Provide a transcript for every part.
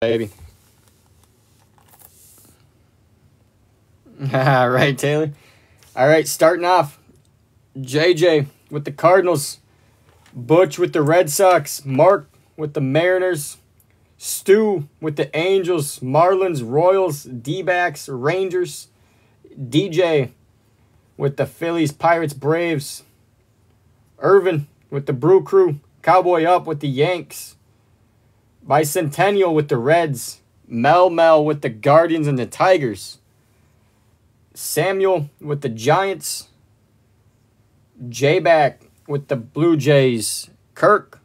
baby. All right, Taylor. All right, starting off. JJ with the Cardinals. Butch with the Red Sox. Mark with the Mariners. Stu with the Angels. Marlins, Royals, D backs, Rangers. DJ with the Phillies, Pirates, Braves. Irvin with the Brew Crew. Cowboy Up with the Yanks. Bicentennial with the Reds. Mel Mel with the Guardians and the Tigers. Samuel with the Giants. J back with the Blue Jays. Kirk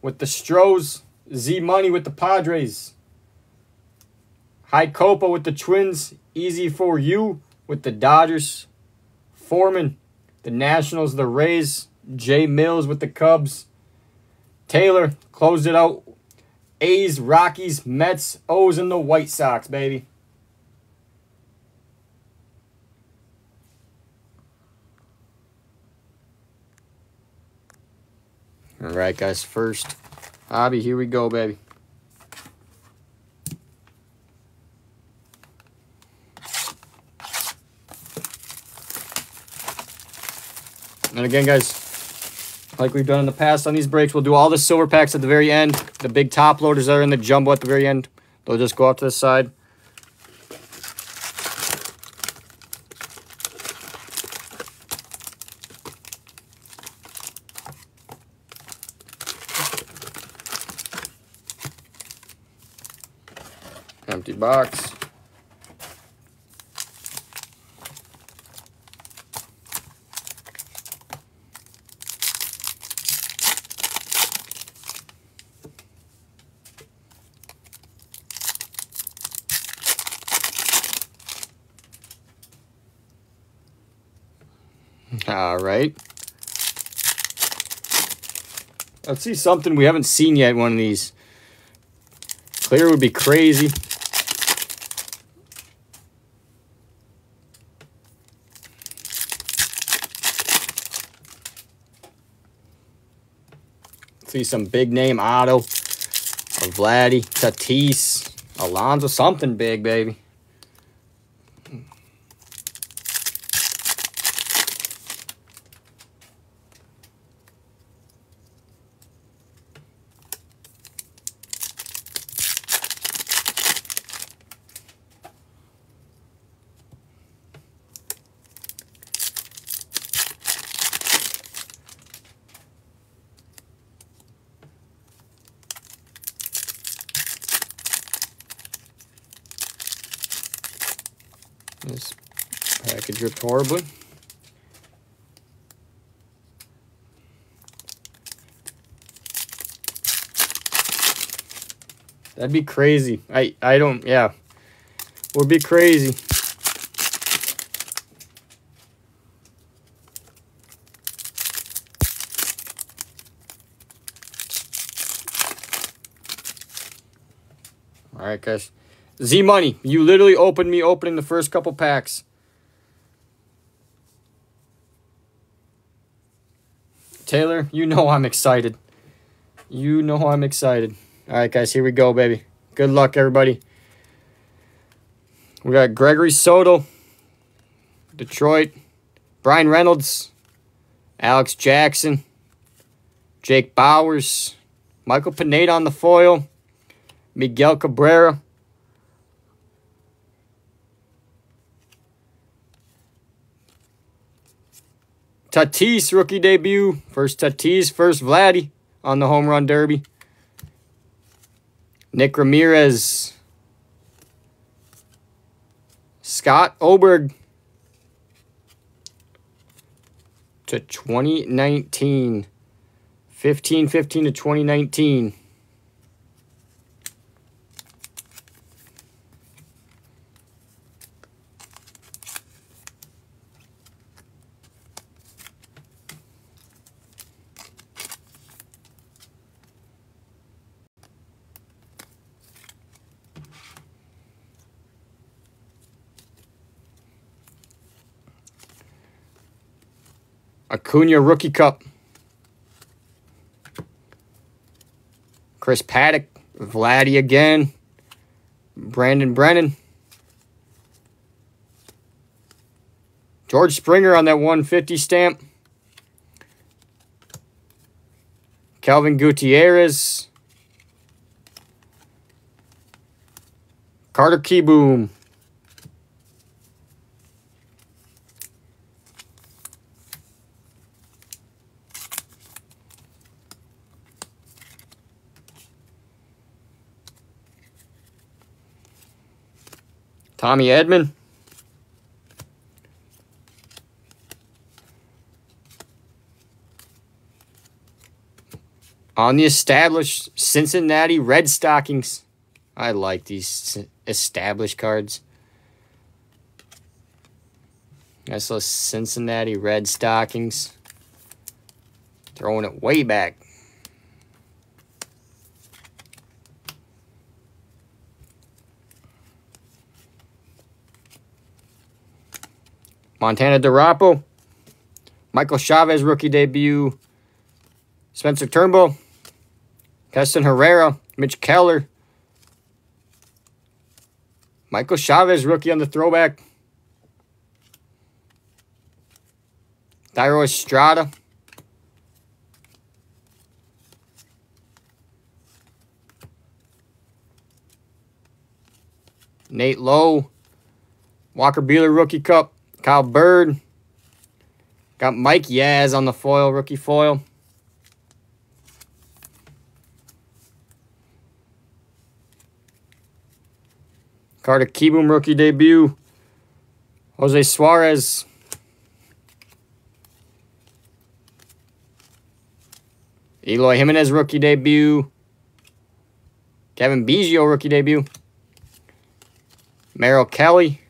with the Stros. Z Money with the Padres. High Copa with the Twins. Easy for you with the Dodgers. Foreman, the Nationals, the Rays. Jay Mills with the Cubs. Taylor closed it out. A's, Rockies, Mets, O's, and the White Sox, baby. All right, guys. First, hobby. Here we go, baby. And again, guys, like we've done in the past on these breaks. We'll do all the silver packs at the very end. The big top loaders that are in the jumbo at the very end. They'll just go off to the side. Empty box. All right. Let's see something we haven't seen yet. One of these. Clear would be crazy. See some big name Otto, Vladdy, Tatis, Alonso, something big, baby. Horribly. That'd be crazy. I I don't yeah. Would be crazy. All right, guys. Z Money, you literally opened me opening the first couple packs. Taylor, you know I'm excited. You know I'm excited. All right, guys, here we go, baby. Good luck, everybody. We got Gregory Soto, Detroit, Bryan Reynolds, Alex Jackson, Jake Bauers, Michael Pineda on the foil, Miguel Cabrera, Tatis rookie debut. First Tatis, first Vladdy on the home run derby. Nick Ramirez. Scott Oberg to 2019. 15 15 to 2019. Acuna Rookie Cup. Chris Paddack. Vladdy again. Brandon Brennan. George Springer on that 150 stamp. Kelvin Gutierrez. Carter Kieboom. Tommy Edman. On the established Cincinnati Red Stockings. I like these established cards. Nice little Cincinnati Red Stockings. Throwing it way back. Montana DuRapau. Michael Chavis rookie debut. Spencer Turnbull. Keston Hiura, Mitch Keller. Michael Chavis rookie on the throwback. Thairo Estrada. Nate Lowe. Walker Buehler Rookie Cup. Kyle Bird. Got Mike Yaz on the foil, rookie foil. Carter Kieboom rookie debut. Jose Suarez. Eloy Jimenez rookie debut. Cavan Biggio rookie debut. Merrill Kelly.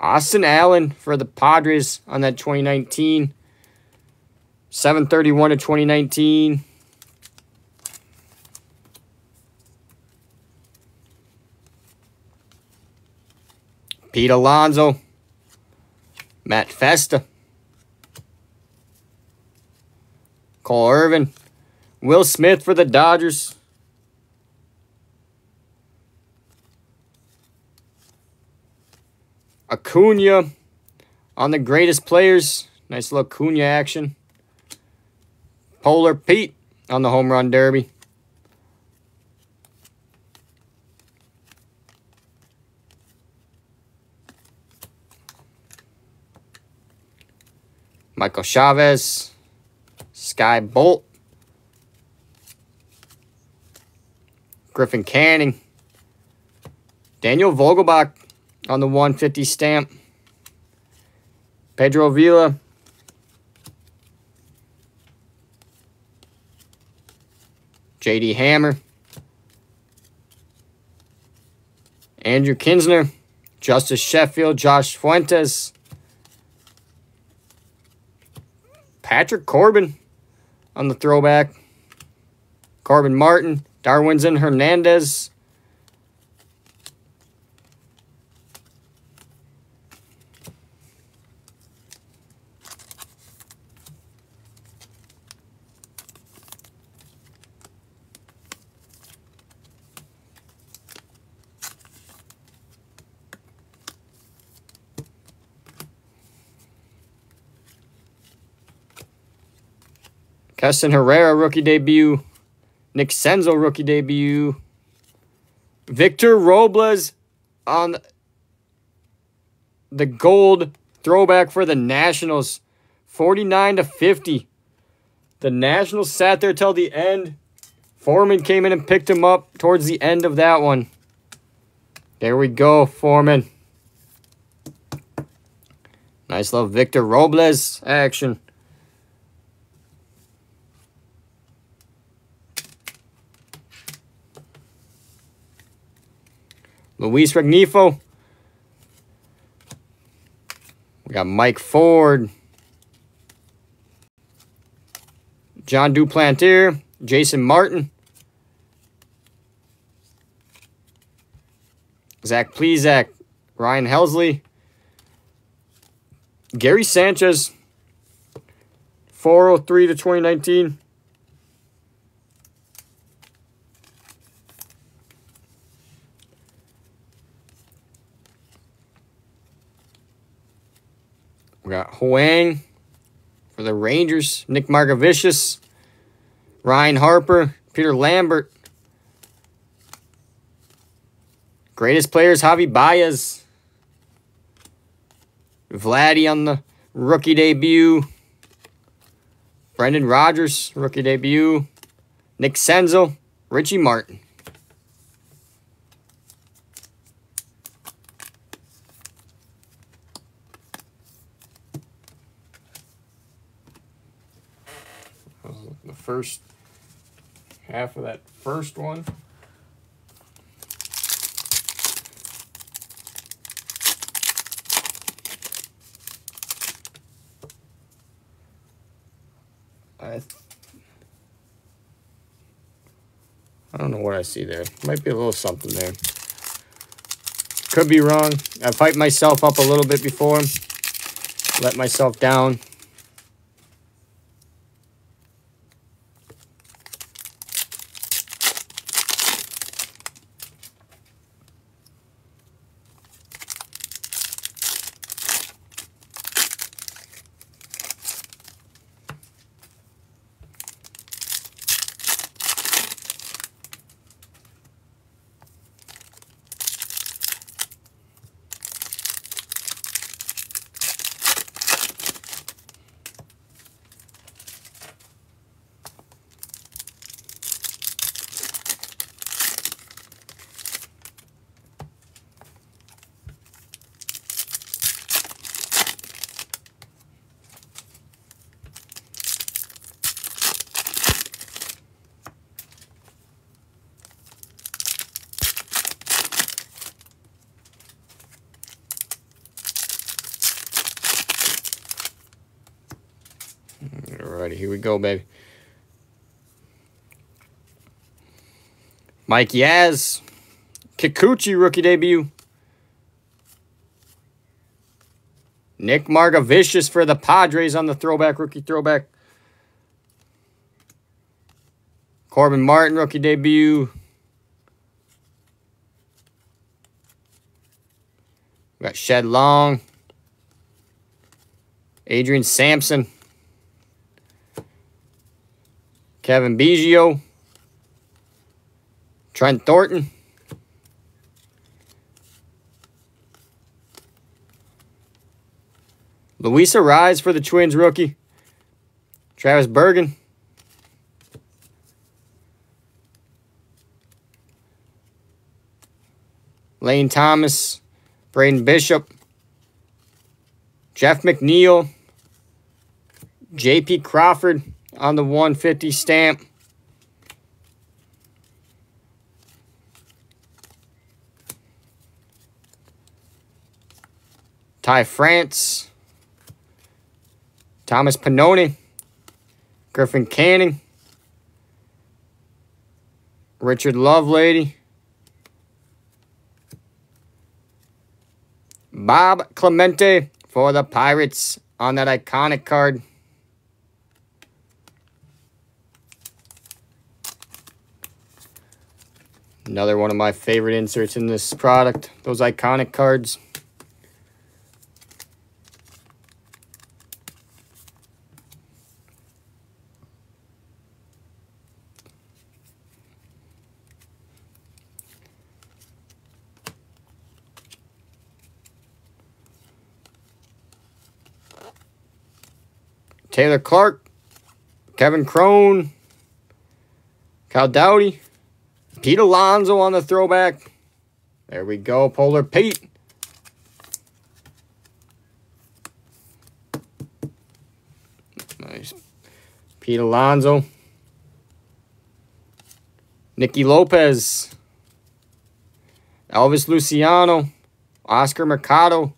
Austin Allen for the Padres on that 2019. 731 to 2019. Pete Alonso. Matt Festa. Cole Irvin. Will Smith for the Dodgers. Acuna on the greatest players. Nice little Acuna action. Polar Pete on the home run derby. Michael Chavis, Skye Bolt. Griffin Canning. Daniel Vogelbach on the 150 stamp. Pedro Vila. J.D. Hammer. Andrew Knizner. Justice Sheffield. Josh Fuentes. Patrick Corbin on the throwback. Corbin Martin. Darwinzon Hernandez. Keston Hiura rookie debut. Nick Senzel, rookie debut. Victor Robles on the gold throwback for the Nationals. 49 to 50. The Nationals sat there till the end. Foreman came in and picked him up towards the end of that one. There we go, Foreman. Nice little Victor Robles action. Luis Rengifo. We got Mike Ford. Jon Duplantier. Jason Martin. Zach Plesac. Ryan Helsley. Gary Sanchez. 403 to 2019. We got Huang for the Rangers. Nick Margevicius. Ryne Harper. Peter Lambert. Greatest players, Javi Baez. Vladdy on the rookie debut. Brendan Rodgers, rookie debut. Nick Senzel, Richie Martin. The first half of that first one. I I don't know what I see there. Might be a little something there. Could be wrong. I've hyped myself up a little bit before. Let myself down. Alrighty, here we go, baby. Mike Yaz. Kikuchi rookie debut. Nick Margevicius for the Padres on the throwback, rookie throwback. Corbin Martin, rookie debut. We got Shed Long. Adrian Sampson. Cavan Biggio. Trent Thornton. Luis Arraez for the Twins rookie. Travis Bergen. Lane Thomas. Braden Bishop. Jeff McNeil. J.P. Crawford on the 150 stamp. Ty France. Thomas Pannone. Griffin Canning. Richard Lovelady. Bob Clemente for the Pirates on that iconic card. Another one of my favorite inserts in this product. Those iconic cards. Taylor Clarke, Kevin Cron, Kyle Dowdy, Pete Alonso on the throwback. There we go, Polar Pete. Nice. Pete Alonso. Nicky Lopez. Elvis Luciano. Oscar Mercado.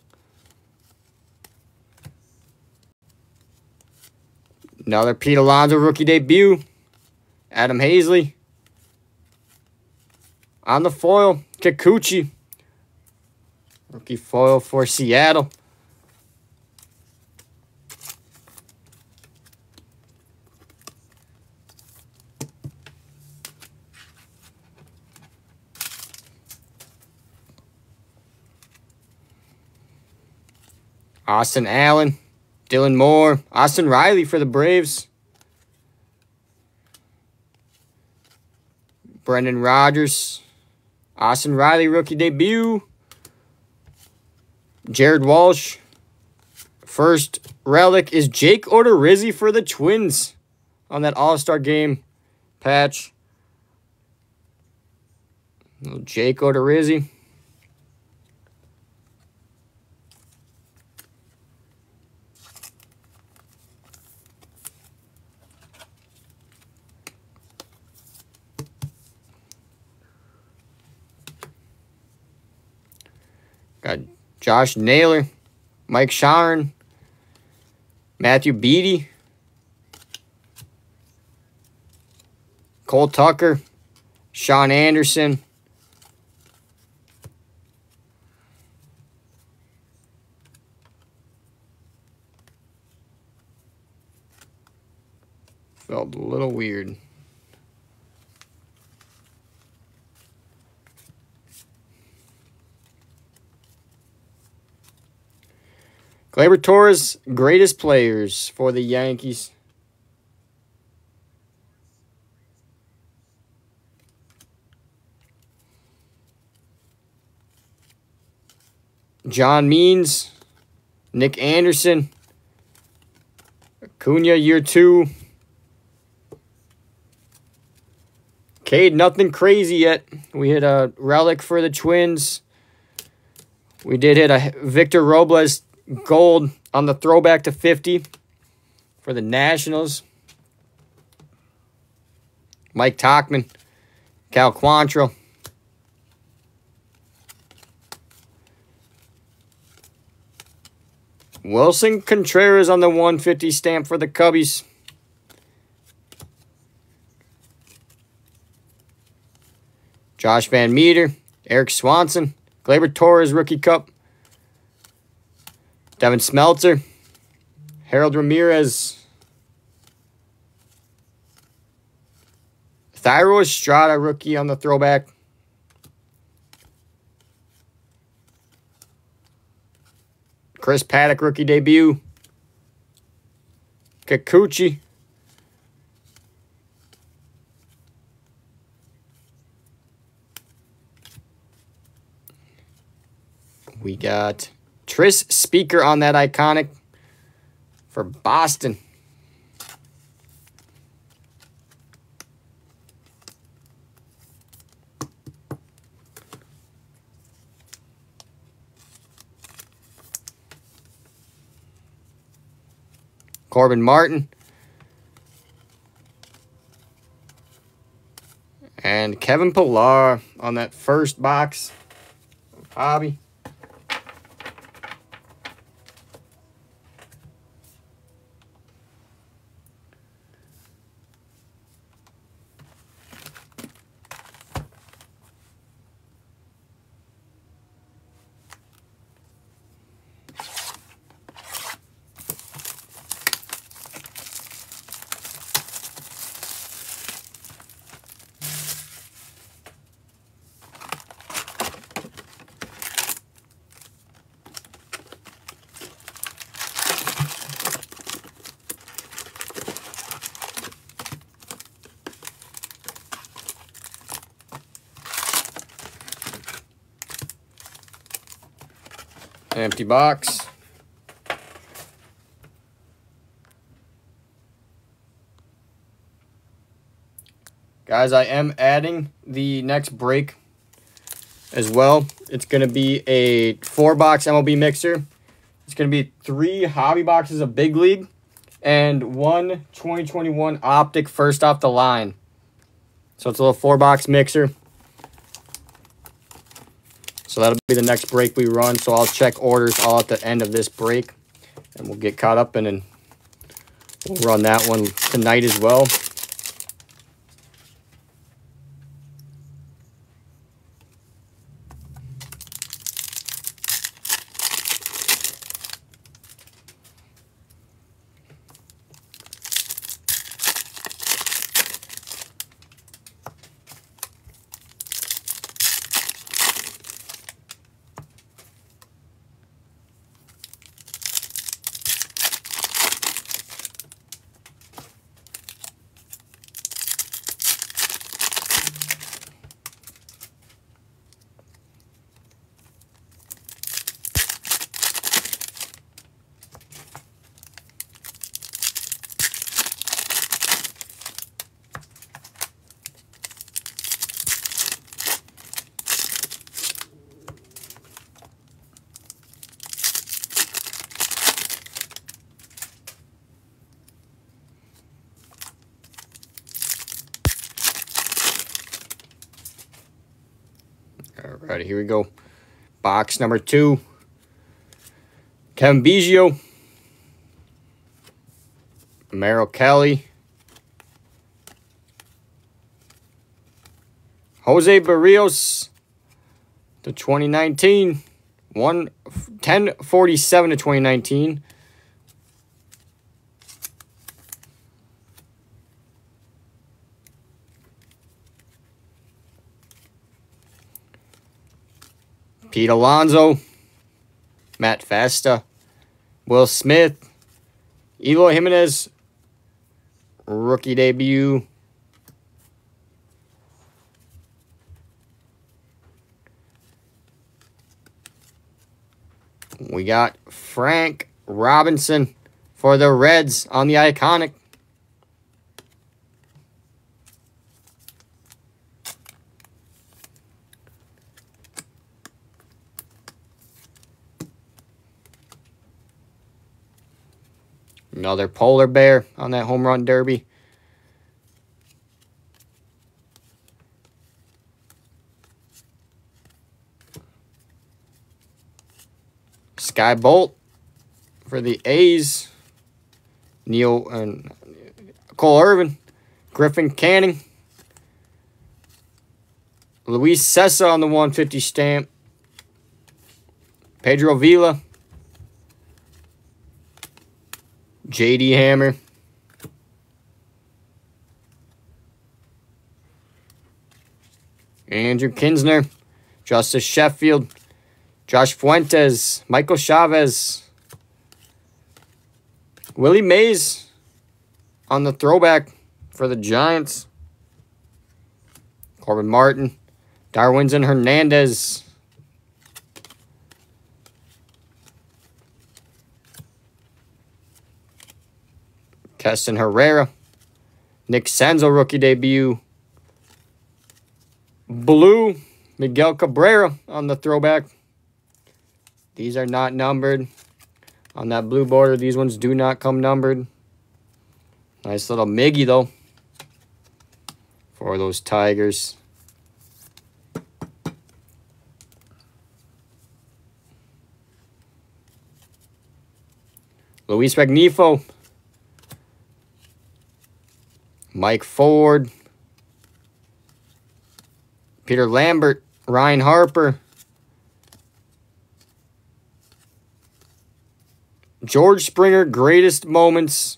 Another Pete Alonso rookie debut. Adam Haseley. On the foil, Kikuchi. Rookie foil for Seattle. Austin Allen. Dylan Moore. Austin Riley for the Braves. Brendan Rodgers. Austin Riley rookie debut. Jared Walsh. First relic is Jake Odorizzi for the Twins on that All-Star game patch. Jake Odorizzi. Got Josh Naylor, Mike Shawaryn, Matthew Beaty, Cole Tucker, Shaun Anderson. Felt a little weird. Gleyber Torres, greatest players for the Yankees. John Means, Nick Anderson, Acuna year two. Cade, nothing crazy yet. We hit a relic for the Twins. We did hit a Victor Robles gold on the throwback to 50 for the Nationals. Mike Tauchman, Cal Quantrill. Willson Contreras on the 150 stamp for the Cubbies. Josh Van Meter, Erik Swanson, Gleyber Torres Rookie Cup. Devin Smeltzer, Harold Ramirez, Thairo Estrada, rookie on the throwback. Chris Paddack rookie debut. Kikuchi. We got Tris Speaker on that iconic for Boston. Corbin Martin. And Kevin Pillar on that first box. Hobby. Empty box. Guys, I am adding the next break as well. It's going to be a four-box MLB mixer. It's going to be three hobby boxes of Big League and one 2021 Optic first off the line. So it's a little four-box mixer. So that'll be the next break we run. So I'll check orders all at the end of this break. And we'll get caught up and then we'll run that one tonight as well. Here we go. Box number two. Cavan Biggio. Merrill Kelly. Jose Berrios The 2019. 1 1047 to 2019. Pete Alonso, Matt Festa, Will Smith, Eloy Jimenez, rookie debut. We got Frank Robinson for the Reds on the iconic. Another polar bear on that home run derby. Skye Bolt for the A's. Neil and Cole Irvin. Griffin Canning. Luis Cessa on the 150 stamp. Pedro Vila. JD Hammer. Andrew Knizner. Justice Sheffield. Josh Fuentes. Michael Chavis. Willie Mays on the throwback for the Giants. Corbin Martin. Darwinzon Hernandez. Keston Hiura. Nick Senzel rookie debut. Blue. Miguel Cabrera on the throwback. These are not numbered. On that blue border, these ones do not come numbered. Nice little Miggy, though. For those Tigers. Luis Rengifo. Mike Ford. Peter Lambert. Ryne Harper. George Springer, greatest moments.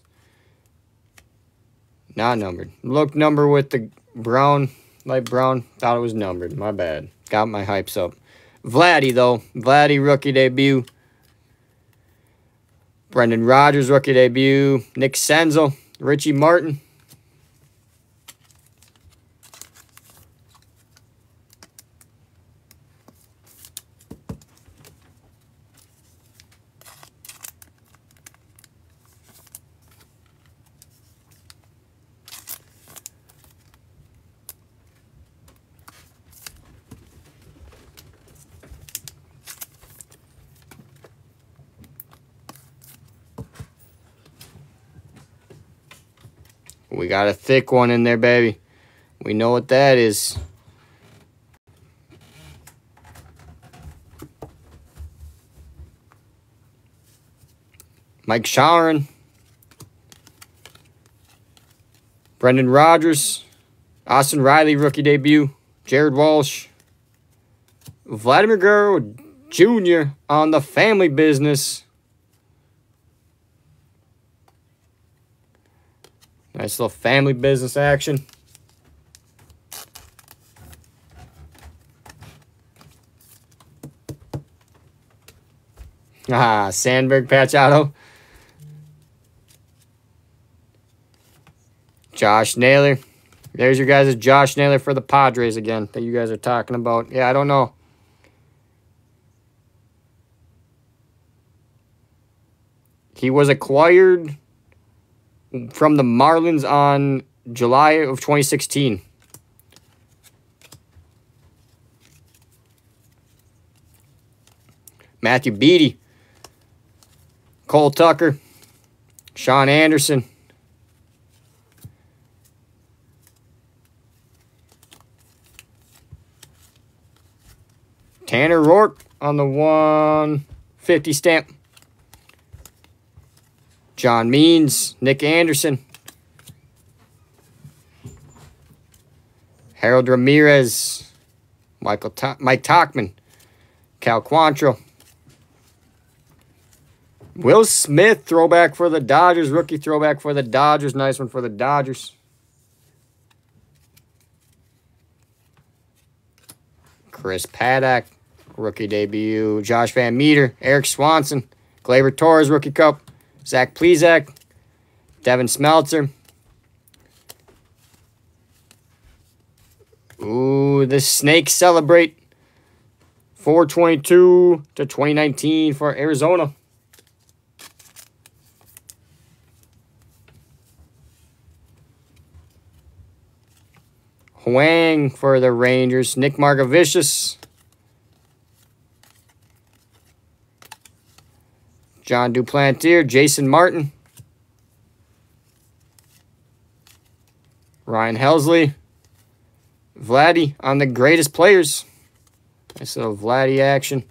Not numbered. Look number with the brown, light brown. Thought it was numbered. My bad. Got my hypes up. Vladdy, though. Vladdy, rookie debut. Brendan Rodgers, rookie debut. Nick Senzel. Richie Martin. Got a thick one in there, baby. We know what that is. Mike Shawaryn. Brendan Rodgers. Austin Riley, rookie debut. Jared Walsh. Vladimir Guerrero Jr. on the family business. Nice little family business action. Ah, Sandberg patch auto. Josh Naylor. There's your guys' Josh Naylor for the Padres again that you guys are talking about. Yeah, I don't know. He was acquired from the Marlins on July of 2016. Matthew Beaty, Cole Tucker, Shaun Anderson. Tanner Roark on the 150 stamp. John Means, Nick Anderson. Harold Ramirez, Michael Mike Tauchman, Cal Quantrill. Will Smith, throwback for the Dodgers. Rookie throwback for the Dodgers. Nice one for the Dodgers. Chris Paddack, rookie debut. Josh Van Meter, Erik Swanson, Gleyber Torres, rookie cup. Zach Plesac, Devin Smeltzer. Ooh, the Snakes celebrate 422 to 2019 for Arizona. Huang for the Rangers. Nick Margevicius. Jon Duplantier. Jason Martin. Ryan Helsley. Vladdy on the greatest players. Nice little Vladdy action.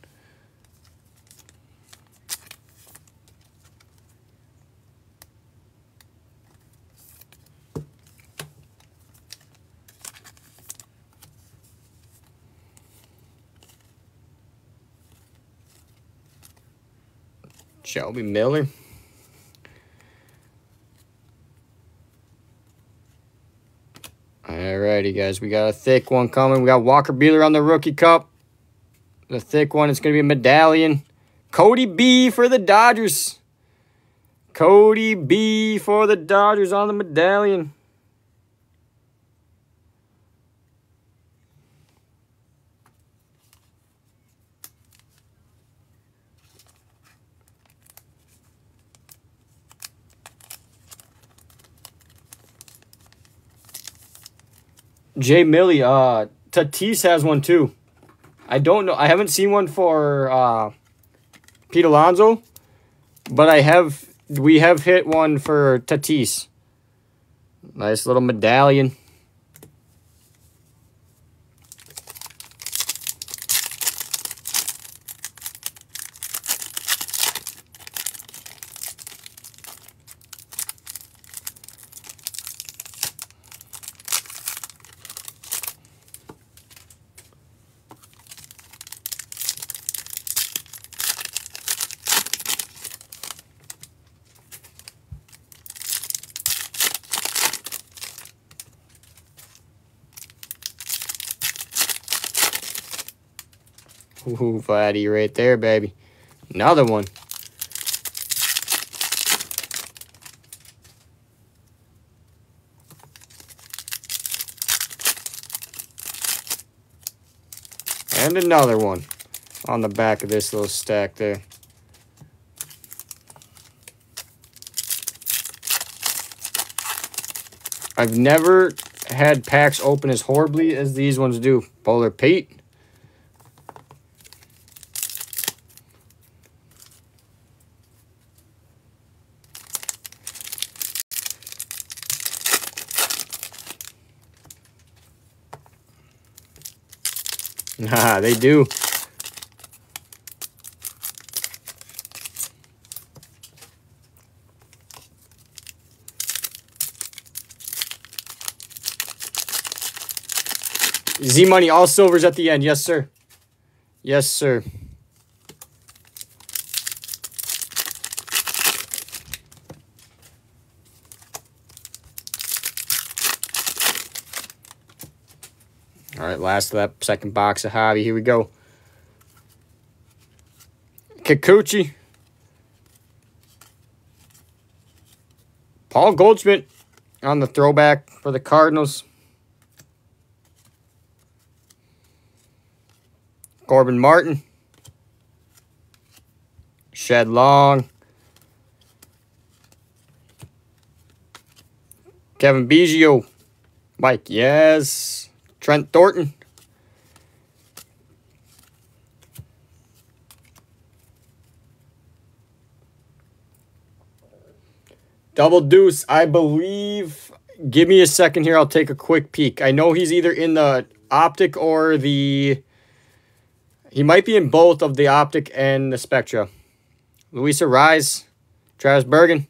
Shelby Miller. Alrighty, guys. We got a thick one coming. We got Walker Buehler on the Rookie Cup. The thick one is going to be a medallion. Cody B for the Dodgers. Cody B for the Dodgers on the medallion. Jay Millie, uh, Tatis has one too. I don't know. I haven't seen one for uh, Pete Alonso, but I have. We have hit one for Tatis. Nice little medallion. Ooh, Vladdy right there, baby. Another one. And another one on the back of this little stack there. I've never had packs open as horribly as these ones do. Polar Pete. Nah, they do. Z Money, all silvers at the end. Yes, sir. Yes, sir. Last of that second box of Hobby. Here we go. Kikuchi. Paul Goldschmidt on the throwback for the Cardinals. Corbin Martin. Shed Long. Cavan Biggio. Mike, yes. Trent Thornton. Double deuce, I believe. Give me a second here. I'll take a quick peek. I know he's either in the optic or the. He might be in both of the Optic and the Spectra. Luis Arraez, Travis Bergen,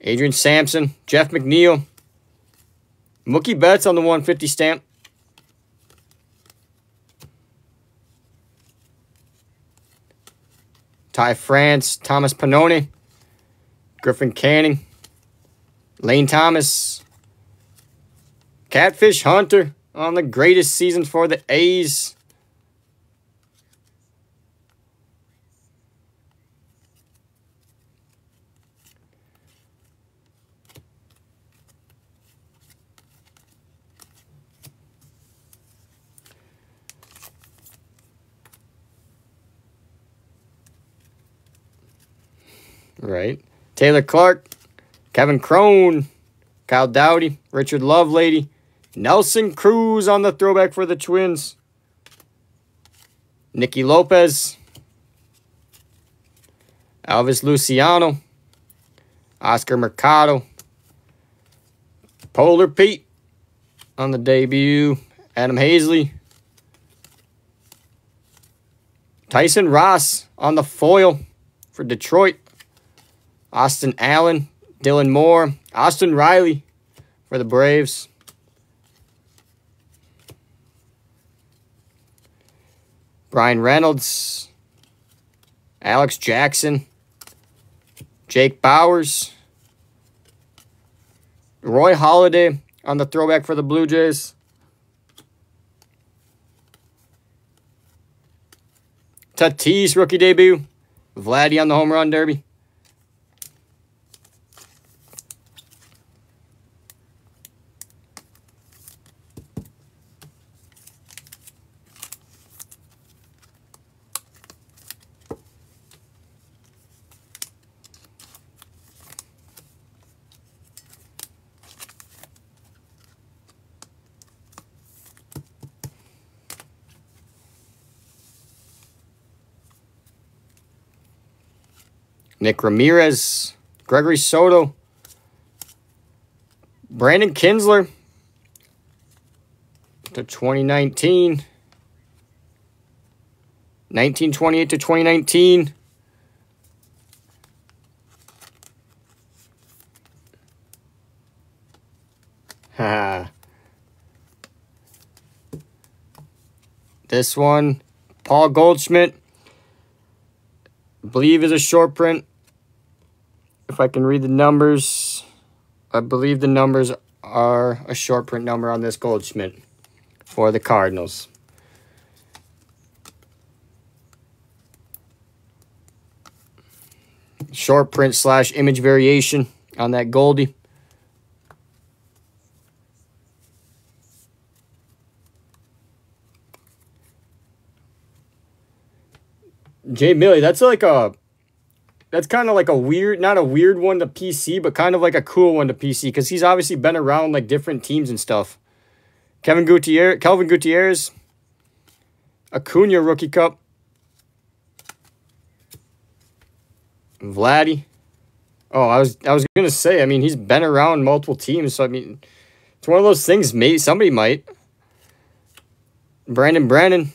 Adrian Sampson, Jeff McNeil, Mookie Betts on the 150 stamp. Ty France, Thomas Pannone, Griffin Canning, Lane Thomas, Catfish Hunter on the greatest season for the A's. Right. Taylor Clarke, Kevin Cron, Kyle Dowdy, Richard Lovelady, Nelson Cruz on the throwback for the Twins. Nicky Lopez. Elvis Luciano. Oscar Mercado. Polar Pete on the debut. Adam Haseley, Tyson Ross on the foil for Detroit. Austin Allen, Dylan Moore, Austin Riley for the Braves. Bryan Reynolds, Alex Jackson, Jake Bauers, Roy Halladay on the throwback for the Blue Jays. Tatis rookie debut. Vladdy on the home run derby. Nick Ramirez, Gregory Soto, Brandon Kintzler to 2019. 1928 to 2019. this one, Paul Goldschmidt, I believe is a short print if I can read the numbers, I believe the numbers are a short print number on this Goldschmidt for the Cardinals. Short print slash image variation on that Goldie. Jay Millie, that's like a that's kind of like a weird, not a weird one to PC, but kind of like a cool one to PC because he's obviously been around like different teams and stuff. Kevin Gutierrez, Kelvin Gutierrez, Acuna Rookie Cup, Vladdy. Oh, I was I was gonna say. I mean, he's been around multiple teams, so I mean, it's one of those things. Maybe somebody might. Brandon Brandon.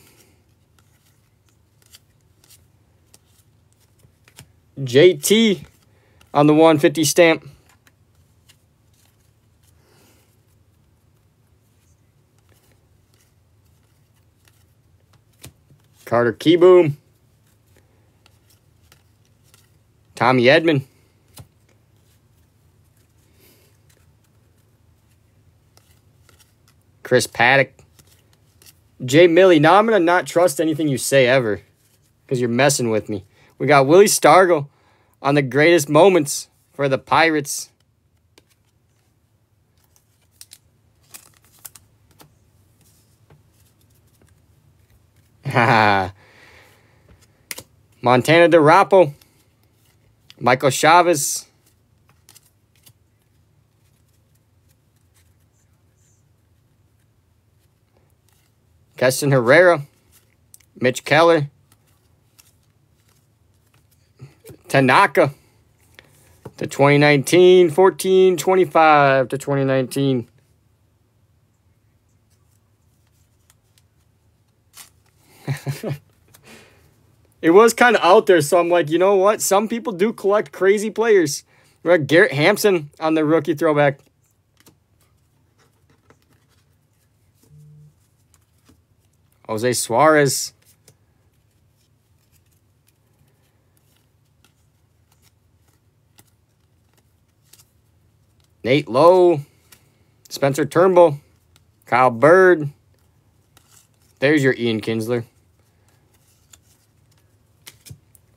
JT on the 150 stamp. Carter Kieboom. Tommy Edman. Chris Paddack. Jay Millie. Now I'm going to not trust anything you say ever because you're messing with me. We got Willie Stargell on the greatest moments for the Pirates. Montana DuRapau. Michael Chavis. Keston Hiura, Mitch Keller. Tanaka to 2019, 14, 25 to 2019. it was kind of out there, so I'm like, you know what? Some people do collect crazy players. We got Garrett Hampson on the rookie throwback. Jose Suarez. Nate Lowe. Spencer Turnbull. Kyle Bird. There's your Ian Kinsler.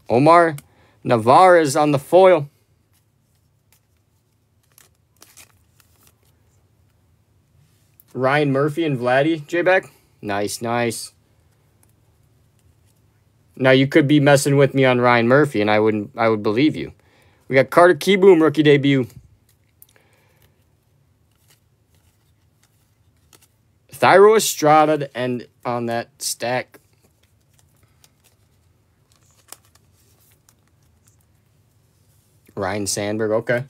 Omar Narvaez on the foil. Ryan Murphy and Vladdy, J-Back. Nice, nice. Now you could be messing with me on Ryan Murphy, and I wouldn't. I would believe you. We got Carter Kieboom rookie debut. Estrada and on that stack. Ryne Sandberg, okay.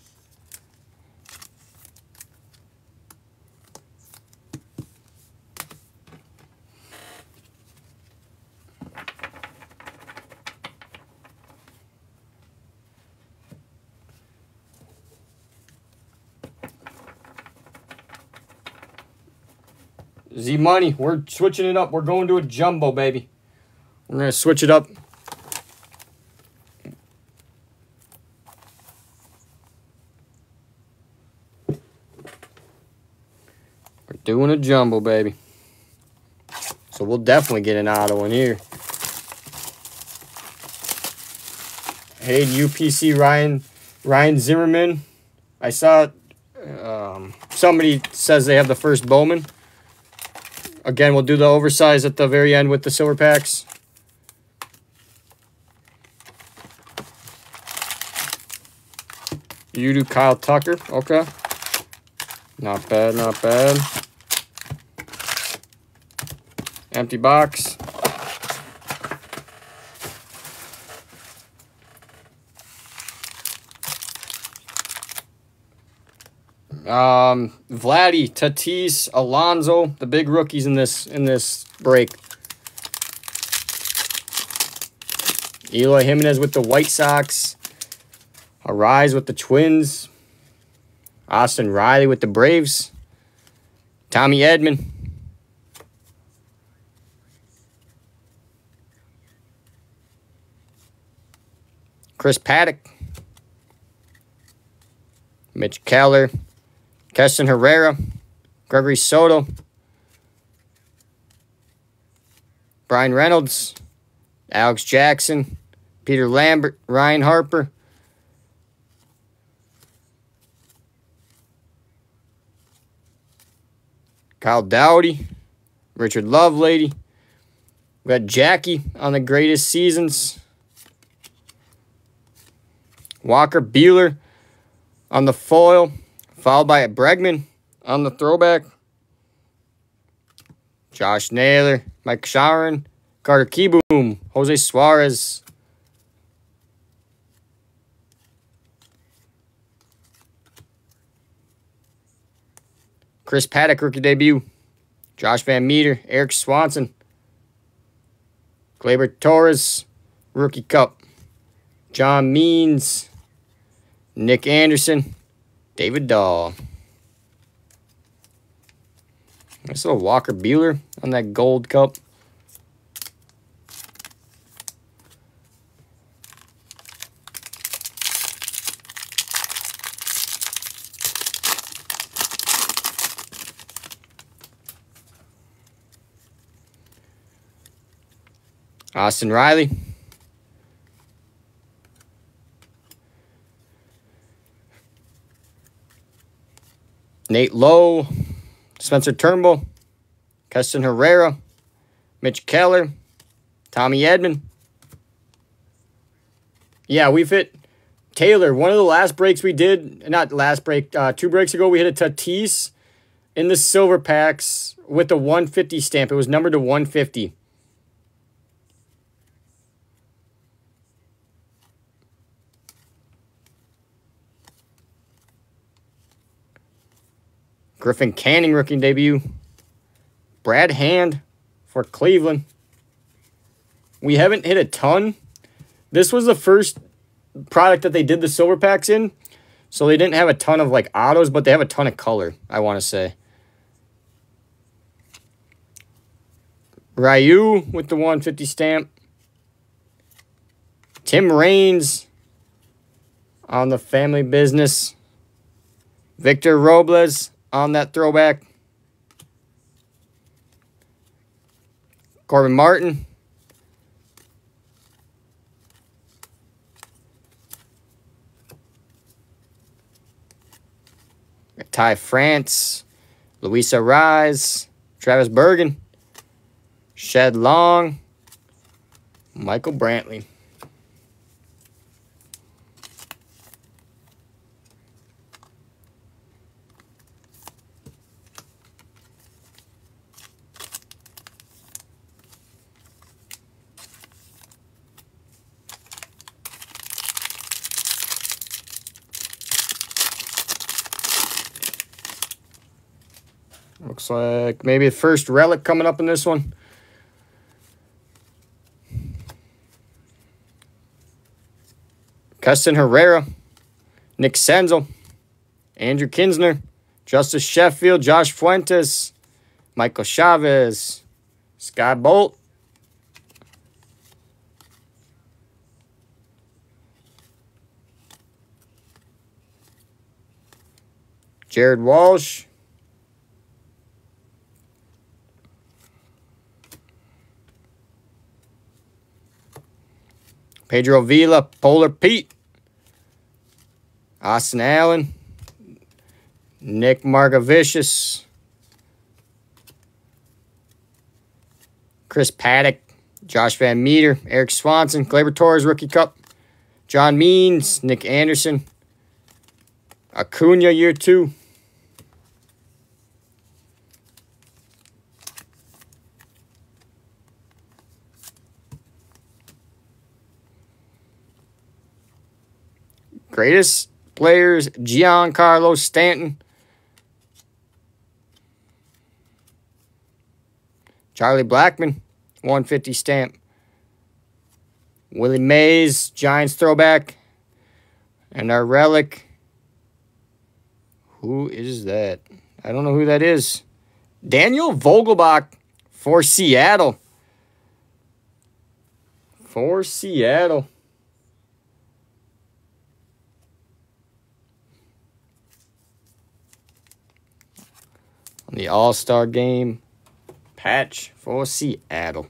Z Money, we're switching it up. We're going to a jumbo, baby. We're going to switch it up. We're doing a jumbo, baby. So we'll definitely get an auto in here. Hey, UPC Ryan Ryan Zimmerman. I saw um, somebody says they have the first Bowman. Again, we'll do the oversize at the very end with the silver packs. You do Kyle Tucker. Okay. Not bad, not bad. Empty box. Um, Vladdy, Tatis, Alonso, the big rookies in this in this break. Eloy Jimenez with the White Sox. Arraez with the Twins. Austin Riley with the Braves. Tommy Edman. Chris Paddack. Mitch Keller. Keston Hiura, Gregory Soto, Bryan Reynolds, Alex Jackson, Peter Lambert, Ryne Harper, Kyle Dowdy, Richard Lovelady. We got Jackie on the greatest seasons. Walker Buehler on the foil. Followed by a Bregman on the throwback. Josh Naylor, Mike Shawaryn, Carter Kieboom, Jose Suarez. Chris Paddack, rookie debut. Josh Van Meter, Erik Swanson. Gleyber Torres, rookie cup. John Means, Nick Anderson, David Dahl. I saw Walker Buehler on that gold cup. Austin Riley. Nate Lowe, Spencer Turnbull, Keston Hiura, Mitch Keller, Tommy Edman. Yeah, we've hit Taylor. One of the last breaks we did, not last break, uh, two breaks ago, we hit a Tatis in the silver packs with the 150 stamp. It was numbered to 150. Griffin Canning rookie debut. Brad Hand for Cleveland. We haven't hit a ton. This was the first product that they did the silver packs in. So they didn't have a ton of like autos, but they have a ton of color, I want to say. Ryu with the 150 stamp. Tim Raines on the family business. Victor Robles on that throwback. Corbin Martin. Ty France. Luis Arraez, Travis Bergen. Shed Long. Michael Brantley. Looks like maybe the first relic coming up in this one. Keston Hiura, Nick Senzel, Andrew Knizner, Justice Sheffield, Josh Fuentes, Michael Chavis, Skye Bolt, Jared Walsh, Pedro Vila, Polar Pete, Austin Allen, Nick Margevicius, Chris Paddack, Josh Van Meter, Erik Swanson, Gleyber Torres Rookie Cup, John Means, Nick Anderson, Acuna Year 2, Greatest players, Giancarlo Stanton. Charlie Blackmon, 150 stamp. Willie Mays, Giants throwback. And our relic. Who is that? I don't know who that is. Daniel Vogelbach for Seattle. For Seattle. The All Star game patch for Seattle.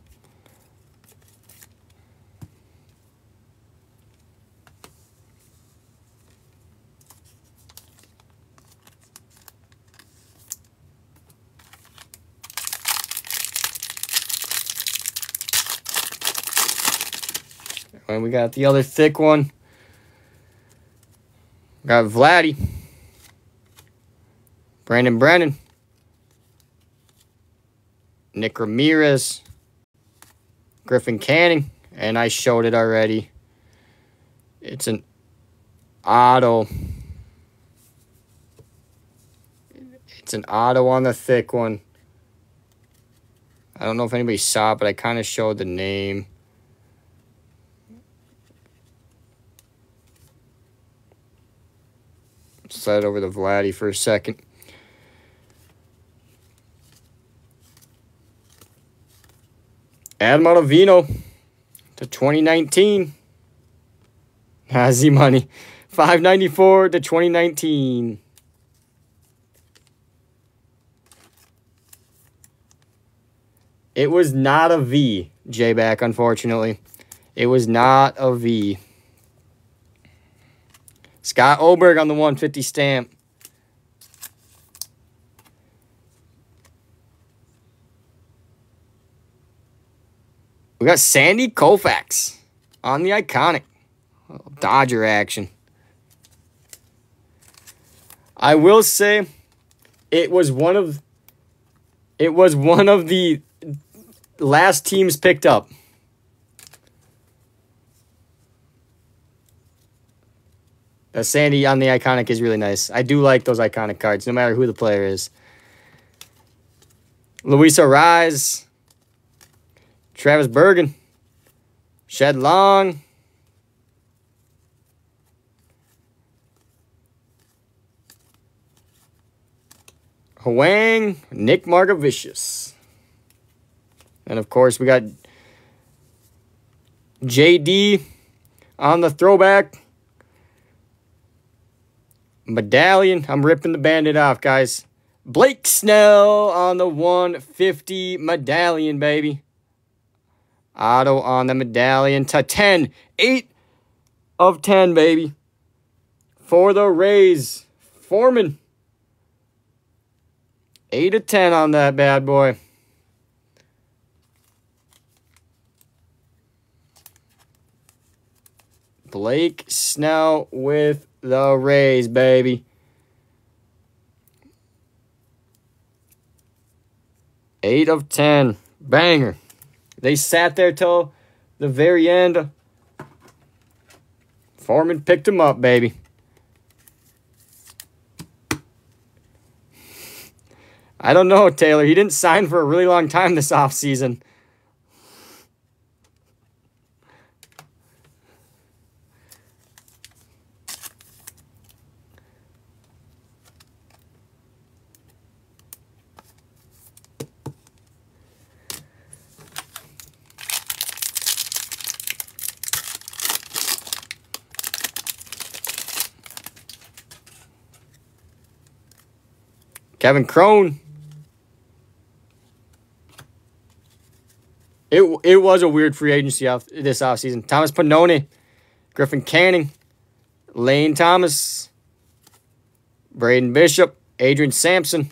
And we got the other thick one. Got Vladdy. Brandon Brennan. Nick Ramirez, Griffin Canning, and I showed it already. It's an auto. It's an auto on the thick one. I don't know if anybody saw it, but I kind of showed the name. Slide over the Vladdy for a second. Adam Ottavino to 2019. Has money. 594 to 2019. It was not a V, J-Back, unfortunately. It was not a V. Scott Oberg on the 150 stamp. We got Sandy Koufax on the iconic. Dodger action. I will say it was one of it was one of the last teams picked up. The Sandy on the iconic is really nice. I do like those iconic cards, no matter who the player is. Luis Arraez. Travis Bergen. Shed Long. Huang, Nick Margevicius. And of course, we got JD on the throwback. Medallion. I'm ripping the bandit off, guys. Blake Snell on the 150 medallion, baby. Auto on the medallion to 10. 8 of 10, baby. For the Rays. Foreman. 8 of 10 on that bad boy. Blake Snell with the Rays, baby. Eight of ten. Banger. They sat there till the very end. Foreman picked him up, baby. I don't know, Taylor. He didn't sign for a really long time this offseason. Kevin Cron. It it was a weird free agency off this offseason. Thomas Pannone, Griffin Canning, Lane Thomas, Braden Bishop, Adrian Sampson,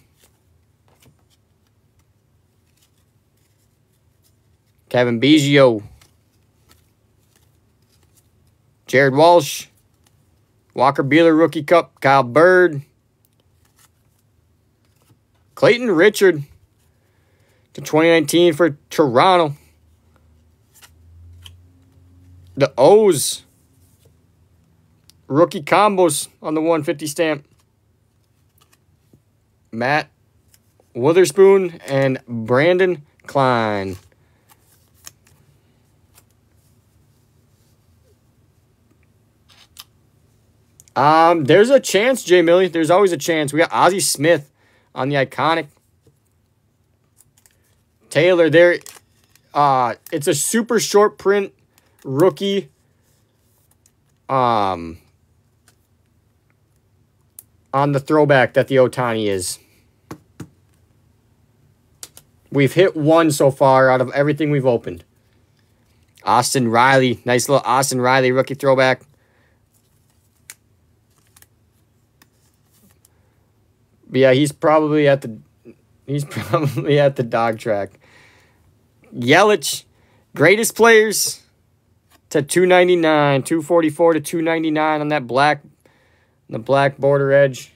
Cavan Biggio, Jared Walsh, Walker Buehler Rookie Cup, Kyle Bird, Clayton Richard to 2019 for Toronto. The O's rookie combos on the 150 stamp. Matt Wotherspoon and Branden Kline. Um, there's a chance, Jay Millie. There's always a chance. We got Ozzie Smith on the iconic. Taylor, there, uh, it's a super short print rookie. Um, on the throwback that the Ohtani is. We've hit one so far out of everything we've opened. Austin Riley, nice little Austin Riley rookie throwback. But yeah, he's probably at the he's probably at the dog track. Yelich, greatest players to 299, 244 to 299 on that black the black border edge.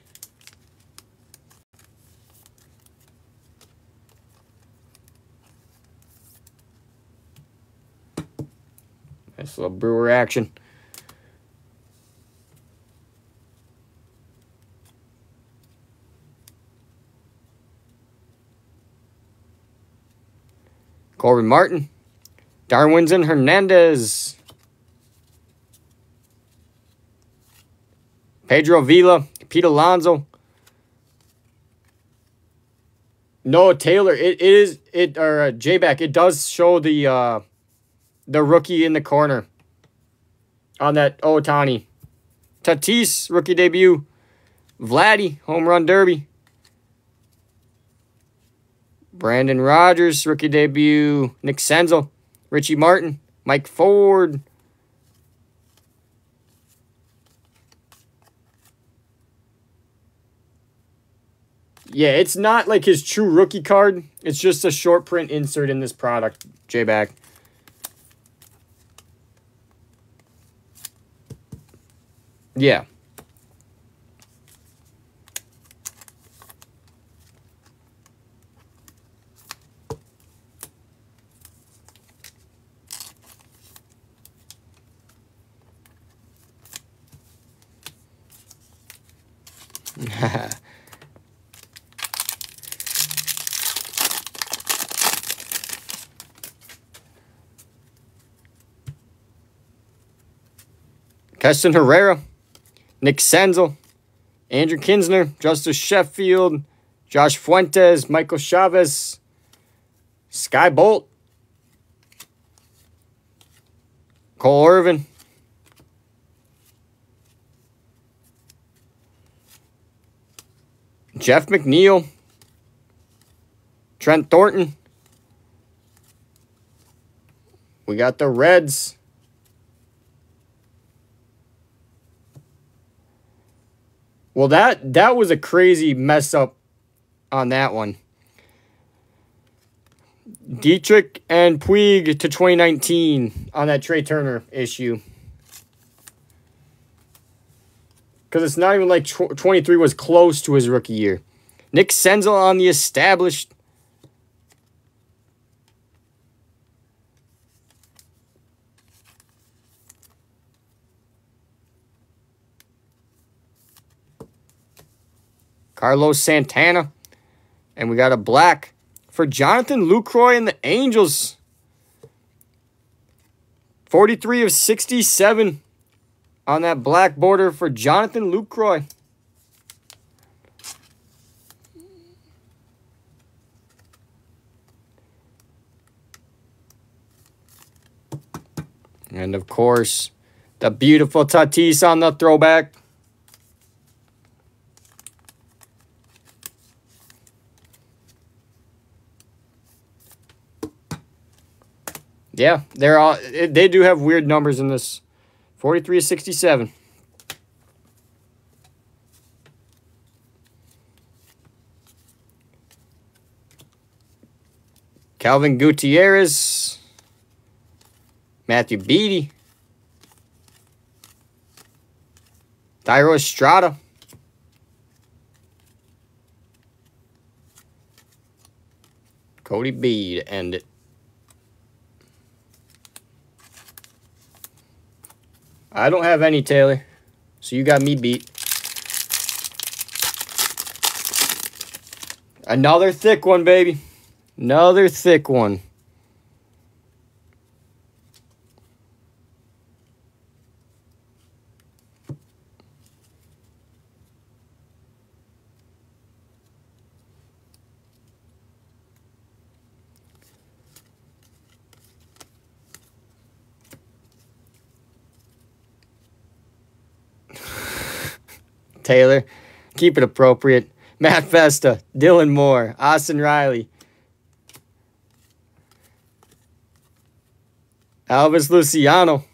Nice little brewer action. Corbin Martin, Darwinzon Hernandez, Pedro Vila, Pete Alonso. No, Taylor, it, it is it or uh, J-back. It does show the uh the rookie in the corner on that Ohtani, Tatis rookie debut. Vladdy home run derby. Brendan Rodgers, rookie debut. Nick Senzel, Richie Martin, Mike Ford. Yeah, it's not like his true rookie card. It's just a short print insert in this product, J-Back. Yeah. Keston Hiura, Nick Senzel, Andrew Knizner, Justice Sheffield, Josh Fuentes, Michael Chavis, Skye Bolt, Cole Irvin, Jeff McNeil, Trent Thornton. We got the Reds. Well, that that was a crazy mess up on that one. Dietrich and Puig to 2019 on that Trea Turner issue. Because it's not even like 23 was close to his rookie year. Nick Senzel on the established. Carlos Santana. And we got a black for Jonathan Lucroy and the Angels. 43 of 67 on that black border for Jonathan Lucroy. And of course, the beautiful Tatis on the throwback. Yeah, they're all they do have weird numbers in this 43 to 67. Kelvin Gutierrez. Matthew Beaty. Thairo Estrada. Cody Bead and it. I don't have any, Taylor. So you got me beat. Another thick one, baby. Another thick one. Taylor. Keep it appropriate. Matt Festa, Dylan Moore, Austin Riley, Elvis Luciano,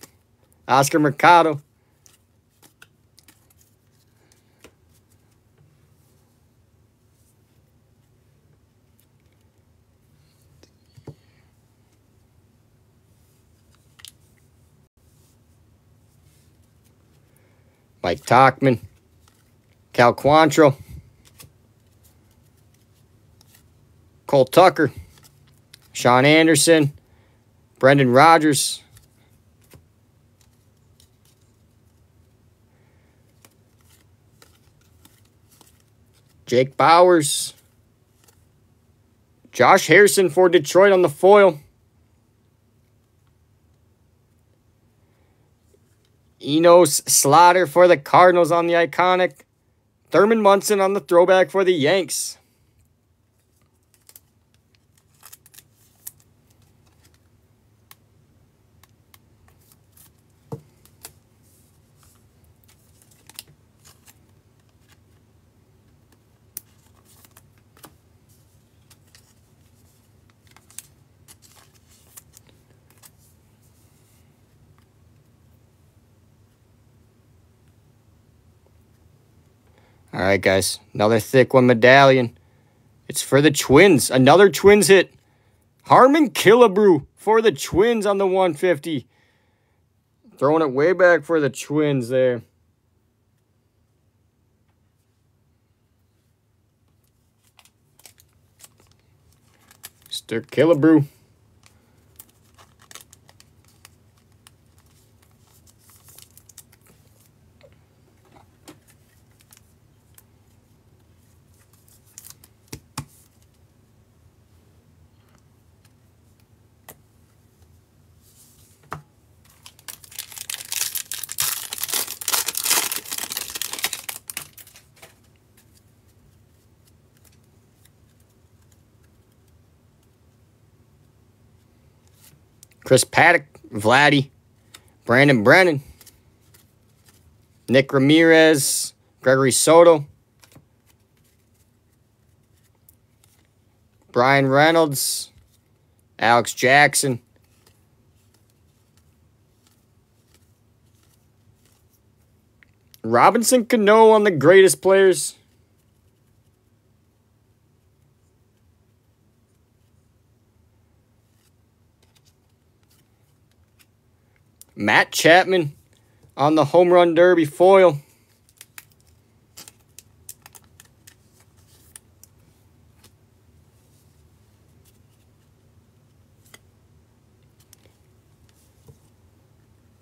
Oscar Mercado. Mike Tauchman. Cal Quantrill. Cole Tucker. Shaun Anderson. Brendan Rodgers. Jake Bauers. Josh Harrison for Detroit on the foil. Enos Slaughter for the Cardinals on the iconic. Thurman Munson on the throwback for the Yanks. All right, guys. Another thick one medallion. It's for the Twins. Another Twins hit. Harmon Killebrew for the Twins on the 150. Throwing it way back for the Twins there. Mr. Killebrew. Chris Paddack, Vladdy, Brandon Brennan, Nick Ramirez, Gregory Soto, Bryan Reynolds, Alex Jackson, Robinson Cano on the greatest players. Matt Chapman on the home run derby foil.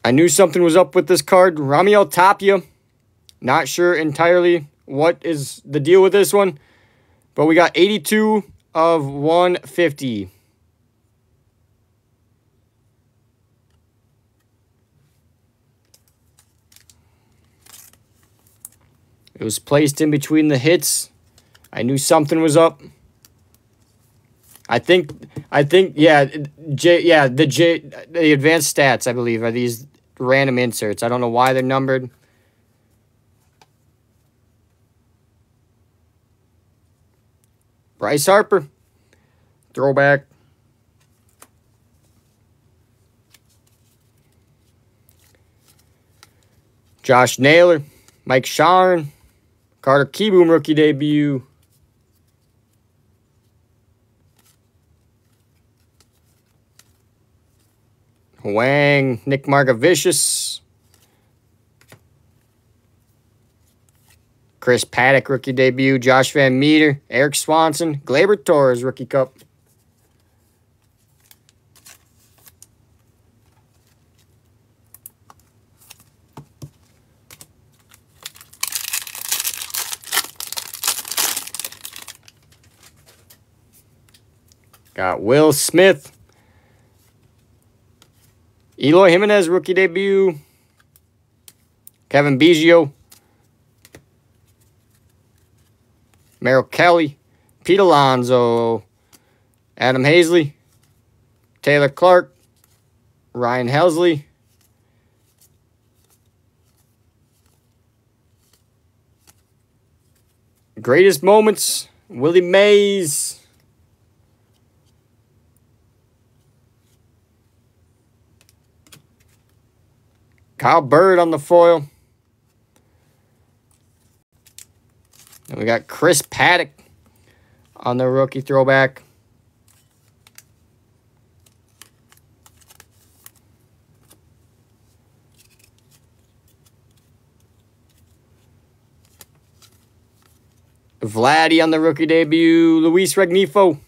I knew something was up with this card. Raimel Tapia. Not sure entirely what is the deal with this one. But we got 82 of 150. It was placed in between the hits. I knew something was up. I think, I think, yeah, J, yeah, the J, the advanced stats, I believe, are these random inserts. I don't know why they're numbered. Bryce Harper, throwback. Josh Naylor, Mike Shawaryn, Carter Kieboom rookie debut. Wang, Nick Margevicius. Chris Paddack, rookie debut. Josh Van Meter. Erik Swanson. Gleyber Torres, rookie cup. Got Will Smith. Eloy Jimenez, rookie debut. Cavan Biggio. Merrill Kelly. Pete Alonso. Adam Haseley. Taylor Clarke. Ryan Helsley. Greatest moments. Willie Mays. Kyle Bird on the foil. And we got Chris Paddack on the rookie throwback. Vladdy on the rookie debut. Luis Rengifo.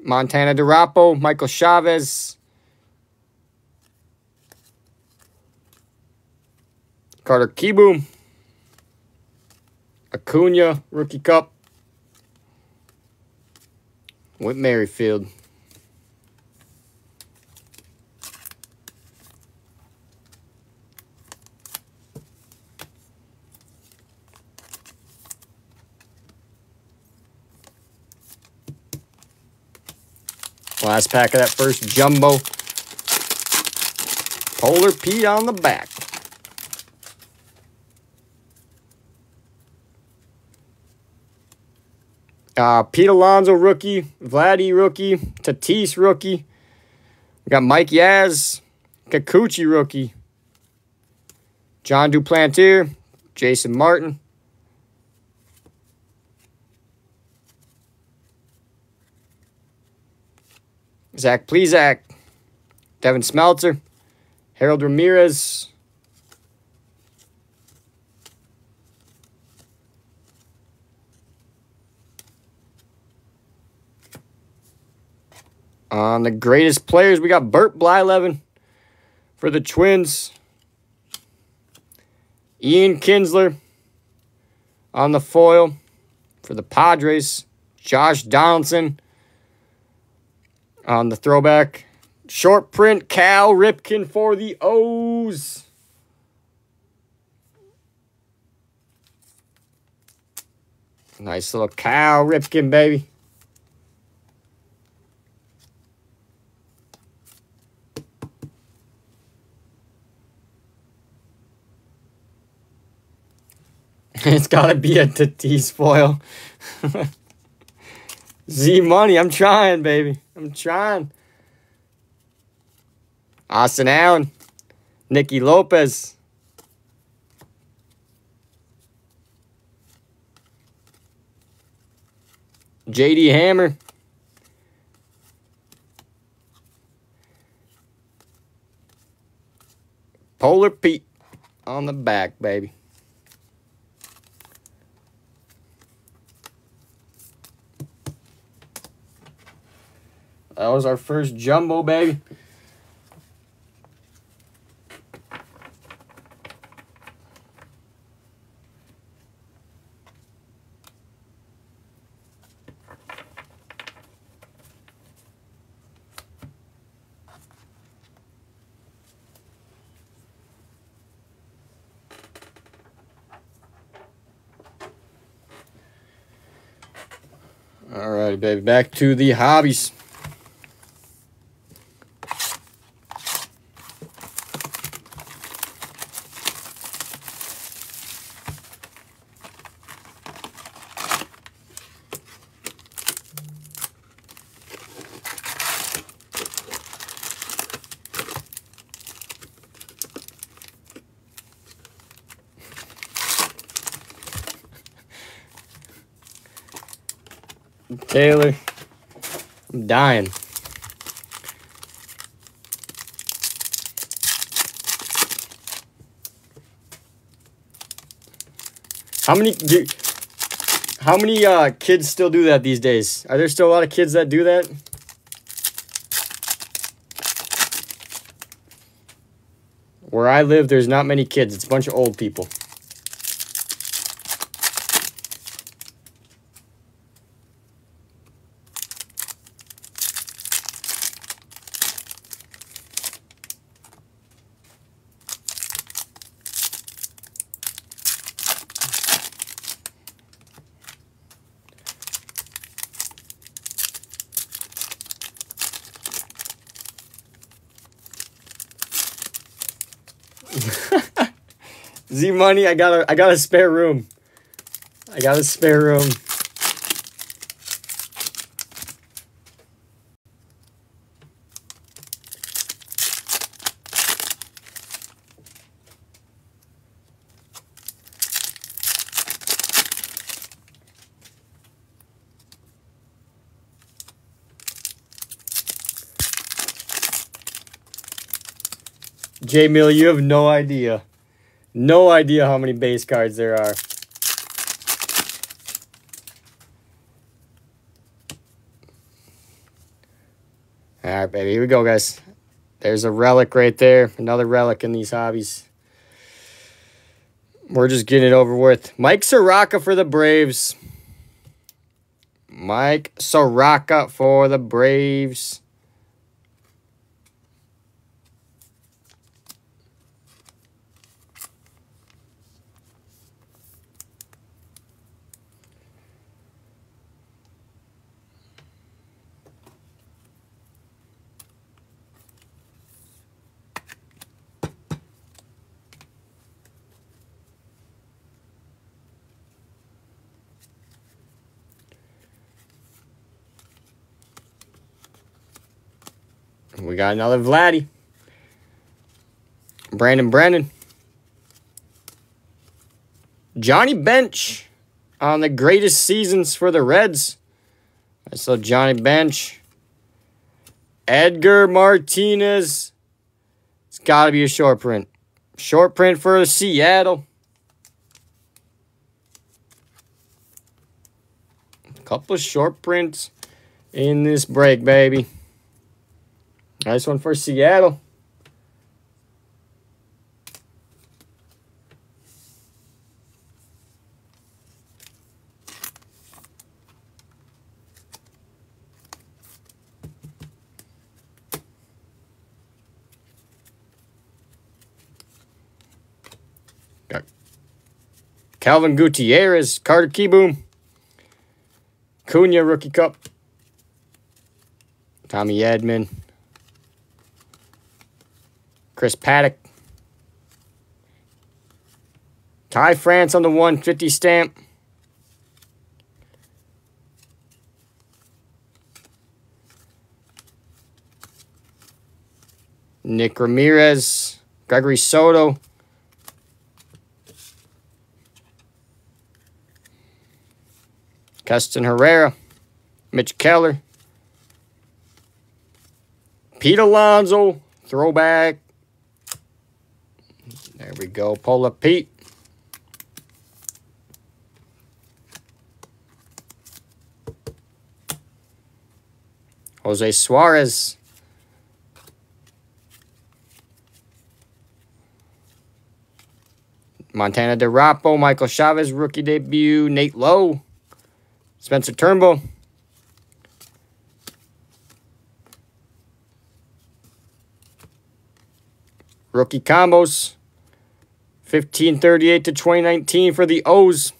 Montana DuRapau. Michael Chavis. Carter Kieboom. Acuna, Rookie Cup. Whit Merrifield. Last pack of that first jumbo. Polar P on the back. Uh, Pete Alonso rookie, Vladdy rookie, Tatis rookie. We got Mike Yaz, Kikuchi rookie, Jon Duplantier, Jason Martin. Zach Plesac, Devin Smeltzer, Harold Ramirez, On the greatest players, we got Bert Blyleven for the Twins. Ian Kinsler on the foil for the Padres. Josh Donaldson on the throwback. Short print Cal Ripken for the O's. Nice little Cal Ripken, baby. it's gotta be a Tatis foil. Z Money, I'm trying, baby. I'm trying. Austin Allen. Nicky Lopez. JD Hammer. Polar Pete on the back, baby. That was our first jumbo, baby. All right, baby. Back to the hobbies. Taylor. I'm dying. How many do how many uh, kids still do that these days? Are there still a lot of kids that do that? Where I live, there's not many kids. It's a bunch of old people. Z money, I got a I got a spare room. I got a spare room. J Mill, you have no idea. No idea how many base cards there are. All right, baby. Here we go, guys. There's a relic right there. Another relic in these hobbies. We're just getting it over with. Mike Soroka for the Braves. Mike Soroka for the Braves. Got another Vladdy. Brandon Brennan. Johnny Bench on the greatest seasons for the Reds. I saw Johnny Bench. Edgar Martinez. It's got to be a short print. Short print for Seattle. A couple of short prints in this break, baby. Nice one for Seattle. Got Kelvin Gutierrez, Carter Kieboom, Cunha Rookie Cup, Tommy Edman. Chris Paddack. Ty France on the 150 stamp. Nick Ramirez, Gregory Soto. Keston Hiura, Mitch Keller. Pete Alonso, throwback. There we go, pull up Pete. Jose Suarez. Montana DuRapau, Michael Chavis, rookie debut, Nate Lowe, Spencer Turnbull. Rookie combos, 1538 to 2019 for the O's.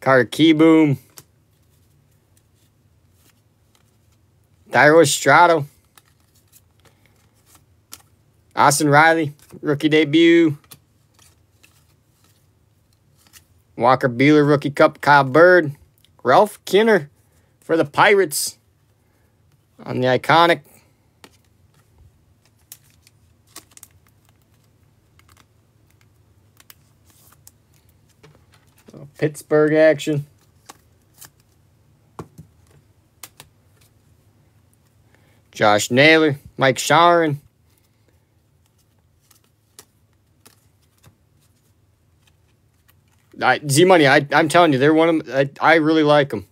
Carter Kieboom. Thairo Estrada. Austin Riley, rookie debut. Walker Buehler, rookie cup. Kyle Bird. Ralph Kiner for the Pirates on the iconic. Pittsburgh action. Josh Naylor, Mike Shawaryn. I, Z Money, I, I'm telling you, they're one of I, I really like them.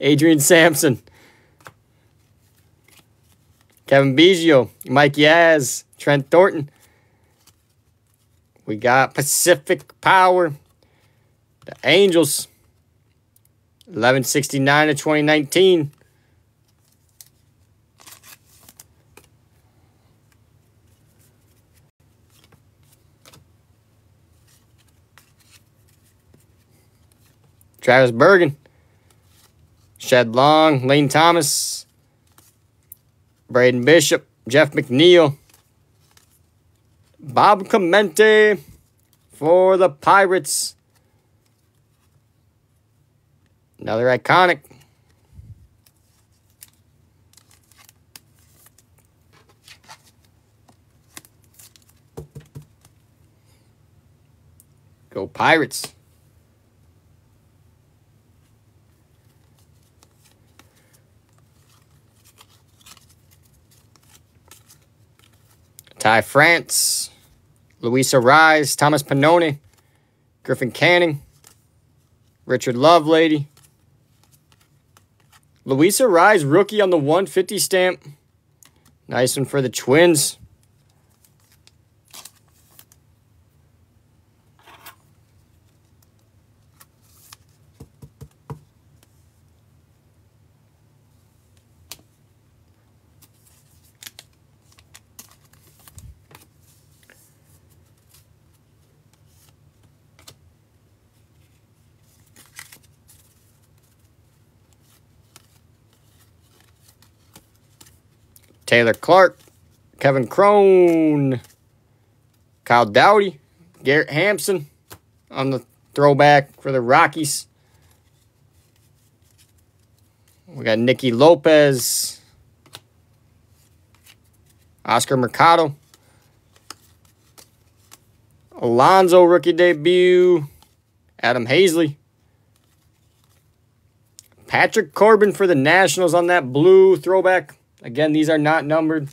Adrian Sampson. Cavan Biggio, Mike Yaz, Trent Thornton. We got Pacific Power, the Angels, 1169 to 2019. Travis Bergen, Shed Long, Lane Thomas, Braden Bishop, Jeff McNeil, Bob Clemente for the Pirates. Another iconic. Go Pirates. Ty France, Luis Arraez, Thomas Pannone, Griffin Canning, Richard Lovelady, Luis Arraez, rookie on the 150 stamp. Nice one for the Twins. Taylor Clarke, Kevin Cron, Kyle Dowdy, Garrett Hampson on the throwback for the Rockies. We got Nicky Lopez, Oscar Mercado, Alonso rookie debut, Adam Haseley, Patrick Corbin for the Nationals on that blue throwback. Again, these are not numbered.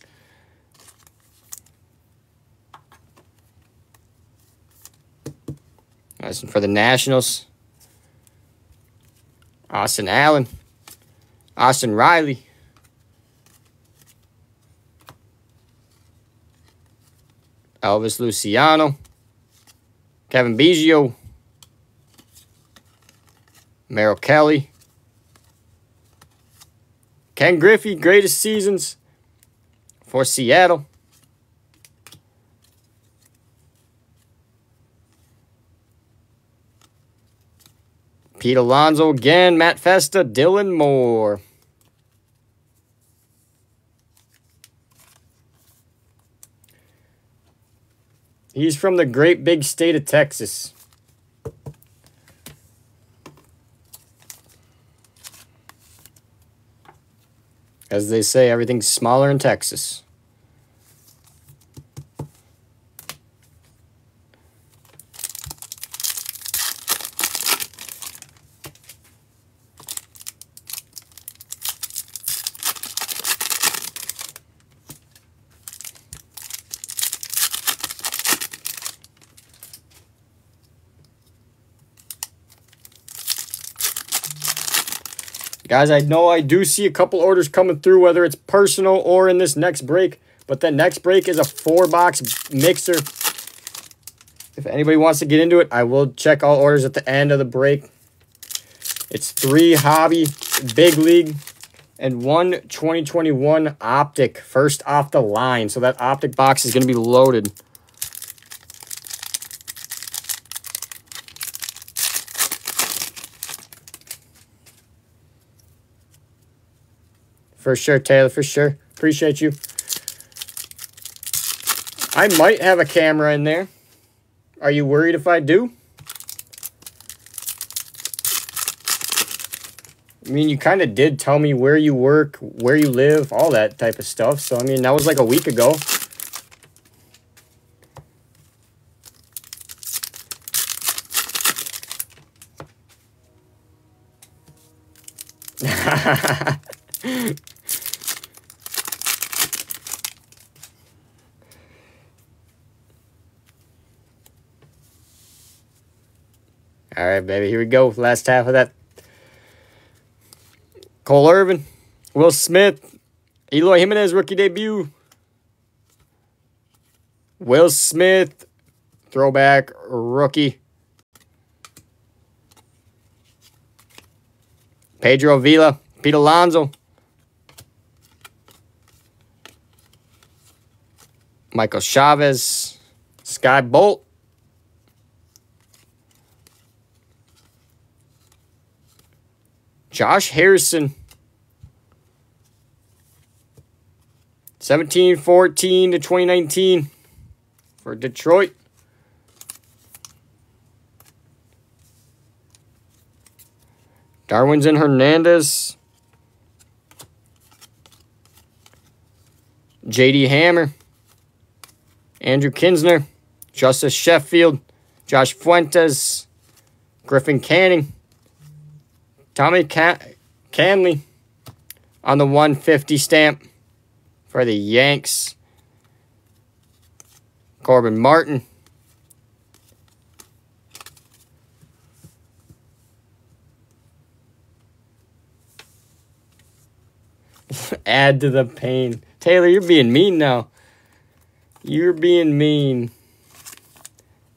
Nice for the Nationals. Austin Allen. Austin Riley. Elvis Luciano. Cavan Biggio. Merrill Kelly. Ken Griffey, greatest seasons for Seattle. Pete Alonso again, Matt Festa, Dylan Moore. He's from the great big state of Texas. As they say, everything's smaller in Texas. Guys, I know I do see a couple orders coming through, whether it's personal or in this next break. But the next break is a four-box mixer. If anybody wants to get into it, I will check all orders at the end of the break. It's three hobby, big league, and one 2021 optic, first off the line. So that optic box is going to be loaded. For sure, Taylor, for sure. Appreciate you. I might have a camera in there. Are you worried if I do? I mean, you kind of did tell me where you work, where you live, all that type of stuff. So, I mean, that was like a week ago. All baby. Here we go. Last half of that. Cole Irvin, Will Smith, Eloy Jimenez rookie debut. Will Smith, throwback rookie. Pedro Villa, Pete Alonso. Michael Chavis, Skye Bolt. Josh Harrison. 17 14 to 2019 for Detroit. Darwinzon Hernandez. JD Hammer. Andrew Knizner. Justus Sheffield. Josh Fuentes. Griffin Canning. Tommy Can Kahnle on the 150 stamp for the Yanks. Corbin Martin. Add to the pain. Taylor, you're being mean now. You're being mean.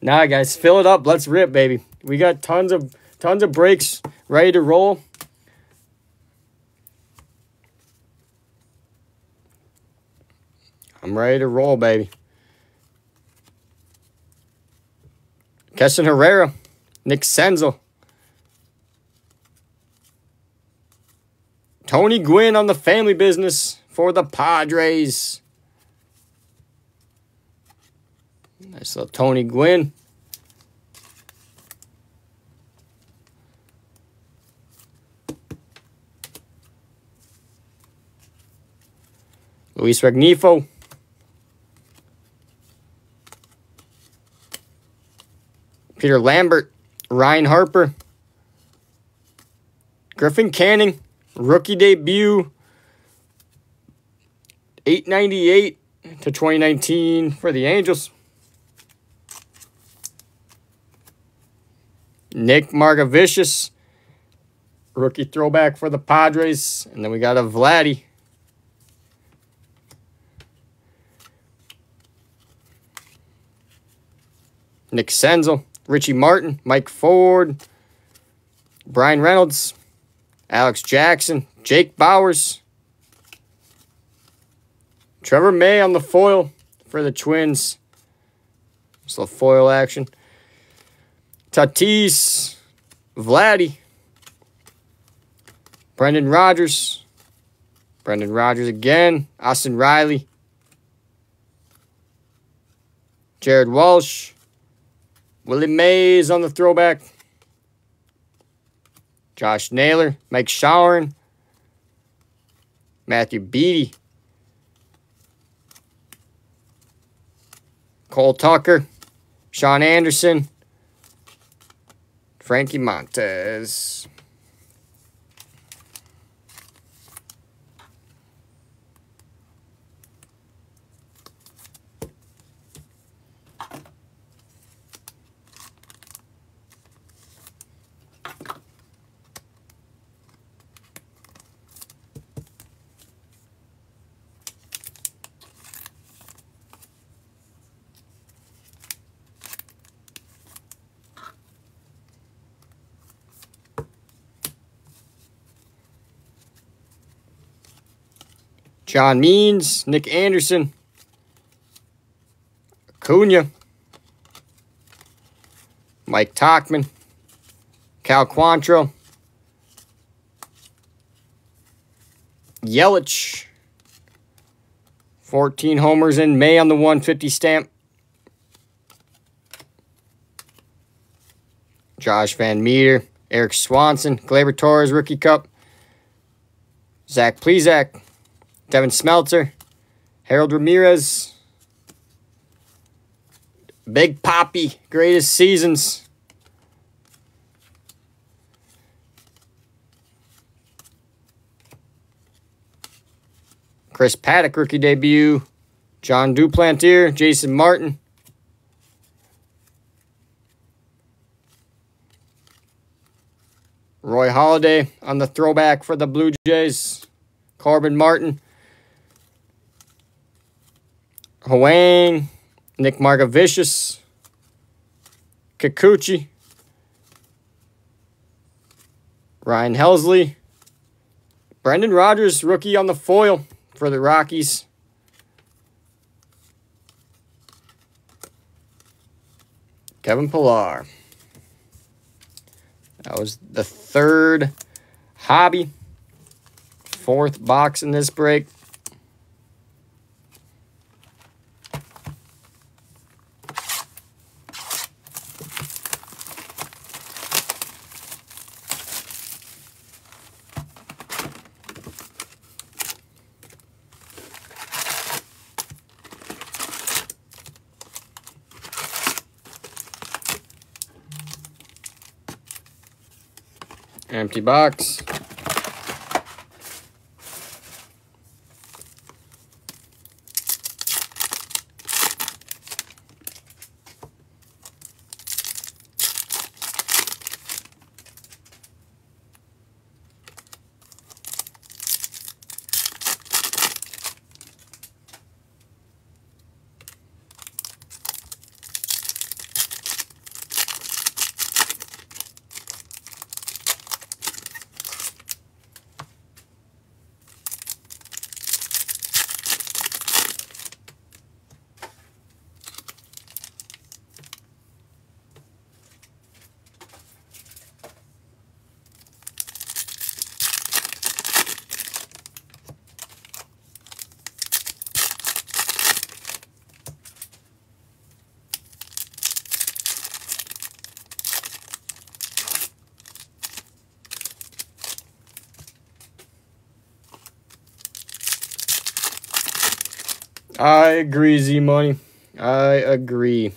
Nah, guys, fill it up. Let's rip, baby. We got tons of tons of breaks Ready to roll? I'm ready to roll, baby. Keston Hiura, Nick Senzel. Tony Gwynn on the family business for the Padres. Nice little Tony Gwynn. Luis Rengifo. Peter Lambert. Ryne Harper. Griffin Canning. Rookie debut. 898 to 2019 for the Angels. Nick Margevicius. Rookie throwback for the Padres. And then we got a Vladdy. Nick Senzel, Richie Martin, Mike Ford, Bryan Reynolds, Alex Jackson, Jake Bauers, Trevor May on the foil for the Twins. Just a foil action. Tatis, Vladdy, Brendan Rodgers. Brendan Rodgers again. Austin Riley. Jared Walsh. Willie Mays on the throwback. Josh Naylor. Mike Shawaryn. Matthew Beaty. Cole Tucker. Shaun Anderson. Frankie Montas. John Means, Nick Anderson, Acuna, Mike Tauchman, Cal Quantrill, Yelich, 14 homers in May on the 150 stamp. Josh Van Meter, Erik Swanson, Gleyber Torres, Rookie Cup, Zach Plesac, Devin Smeltzer, Harold Ramirez, Big Poppy, greatest seasons. Chris Paddack, rookie debut. Jon Duplantier, Jason Martin. Roy Halladay on the throwback for the Blue Jays. Corbin Martin. Hwang, Nick Margevicius, Kikuchi, Ryan Helsley, Brendan Rodgers, rookie on the foil for the Rockies. Kevin Pillar. That was the third hobby. Fourth box in this break. Box. I agree, Z Money. I agree.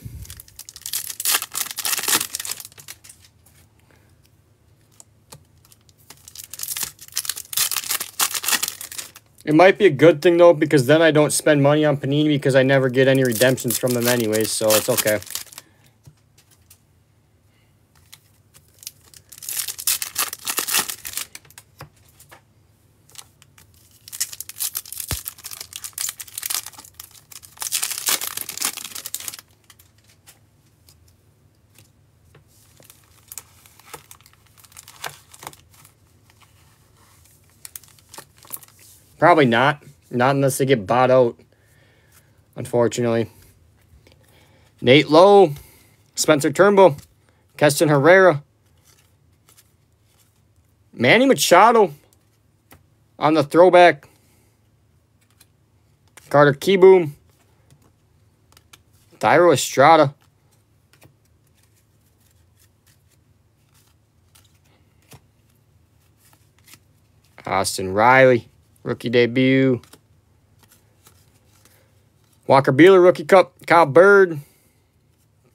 It might be a good thing, though, because then I don't spend money on Panini because I never get any redemptions from them anyways, so it's okay. Probably not. Not unless they get bought out, unfortunately. Nate Lowe, Spencer Turnbull, Keston Hiura, Manny Machado, on the throwback. Carter Kieboom. Thairo Estrada. Austin Riley, rookie debut. Walker Buehler, rookie cup. Kyle Bird.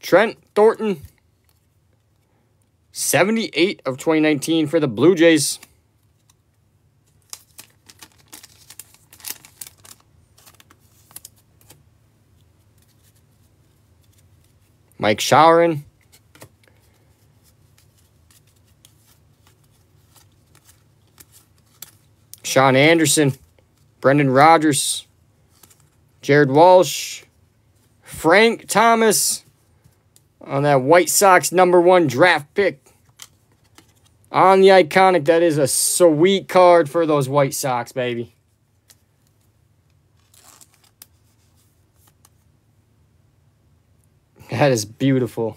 Trent Thornton. 78 of 2019 for the Blue Jays. Mike Shawaryn. Shaun Anderson. Brendan Rodgers. Jared Walsh. Frank Thomas on that White Sox number one draft pick. On the iconic, that is a sweet card for those White Sox, baby. That is beautiful.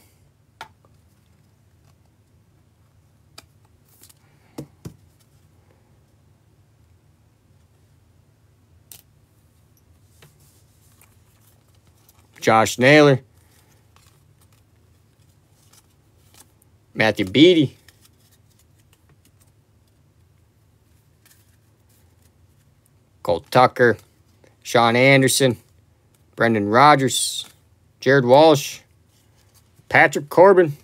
Josh Naylor. Matthew Beaty. Cole Tucker. Shaun Anderson. Brendan Rodgers. Jared Walsh. Patrick Corbin.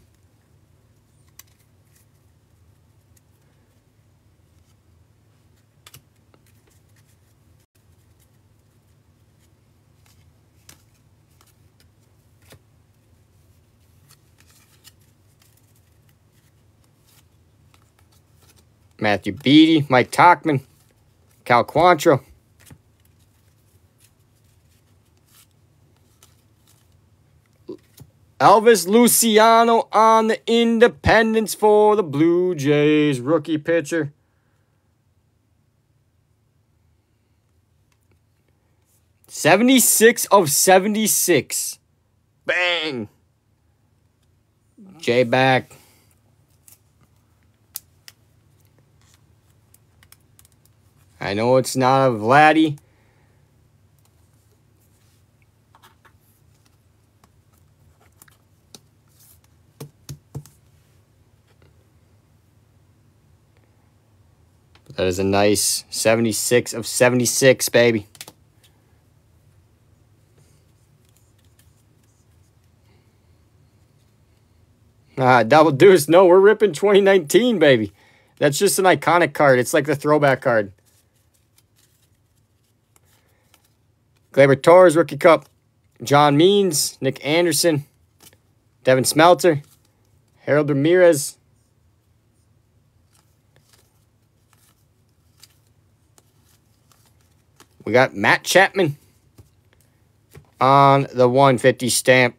Matthew Beaty, Mike Tauchman, Cal Quantrill. Elvis Luciano on the independence for the Blue Jays. Rookie pitcher. Seventy-six of seventy-six. Bang. J back. I know it's not a Vladdy. That is a nice 76 of 76, baby. Ah, double deuce. No, we're ripping 2019, baby. That's just an iconic card. It's like the throwback card. Gleyber Torres, Rookie Cup. John Means, Nick Anderson, Devin Smeltzer, Harold Ramirez, We got Matt Chapman on the 150 stamp.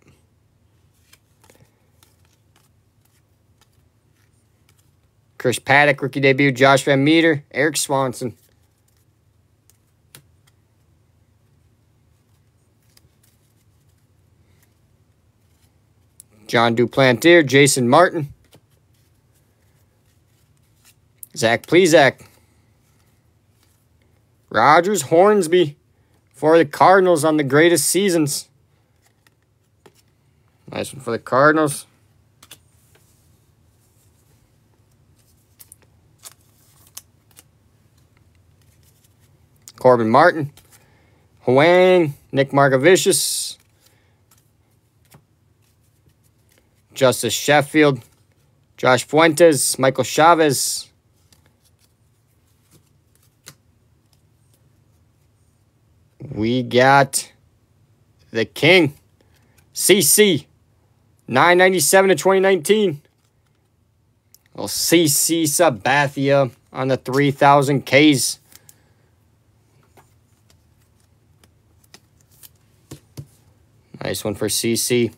Chris Paddack, rookie debut. Josh Van Meter. Erik Swanson. Jon Duplantier. Jason Martin. Zach Plesac. Rogers Hornsby for the Cardinals on the greatest seasons. Nice one for the Cardinals. Corbin Martin. Huang. Nick Margevicius. Justice Sheffield. Josh Fuentes. Michael Chavis. we got the King, CC, 997 to 2019. Well, CC Sabathia on the 3000 Ks. Nice one for CC.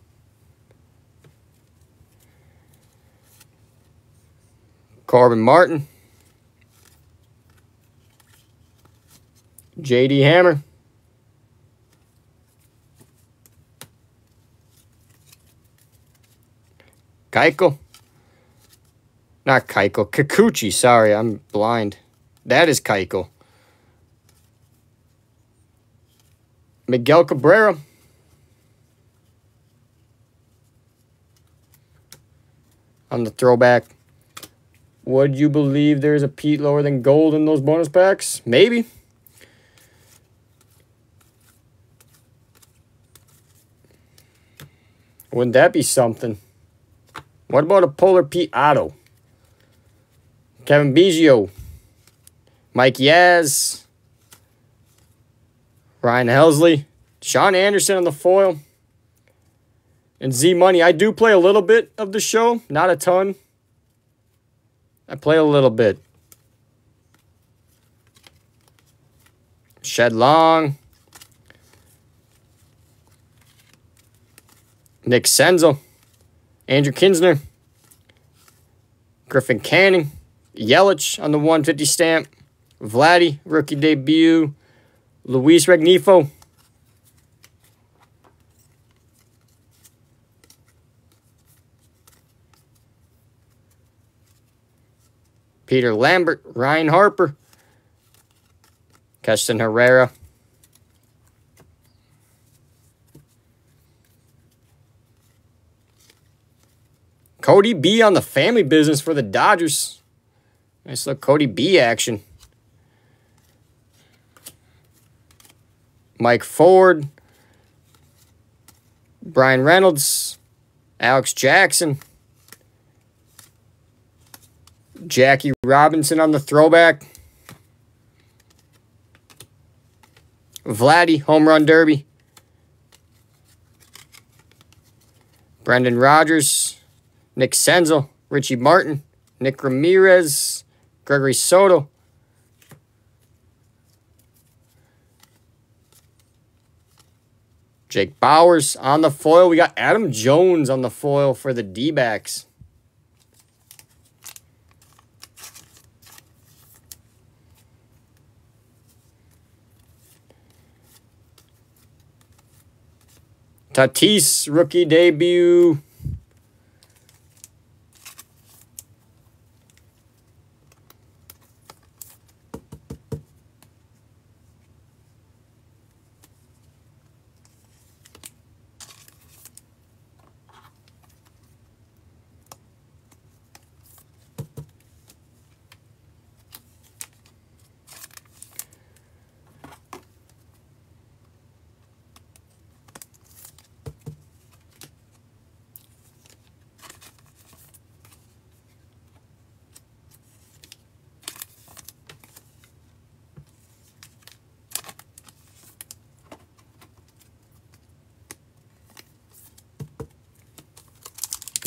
Corbin Martin. J.D. Hammer. Keiko. Not Keiko. Kikuchi. Sorry, I'm blind. That is Keiko. Miguel Cabrera. On the throwback. Would you believe there's a Pete lower than gold in those bonus packs? Maybe. Wouldn't that be something? What about a Polar Pete Otto? Cavan Biggio. Mike Yaz. Ryan Helsley. Shaun Anderson on the foil. And Z Money. I do play a little bit of the show, not a ton. I play a little bit. Shed Long. Nick Senzel. Andrew Knizner. Griffin Canning. Yelich on the 150 stamp. Vladdy, rookie debut. Luis Rengifo. Peter Lambert, Ryne Harper, Keston Hiura. Cody B on the family business for the Dodgers. Nice little Cody B action. Mike Ford, Bryan Reynolds, Alex Jackson, Jackie Robinson on the throwback, Vladdy, home run derby, Brendan Rodgers, Nick Senzel, Richie Martin, Nick Ramirez, Gregory Soto, Jake Bauers on the foil. We got Adam Jones on the foil for the D-backs. Tatis, rookie debut.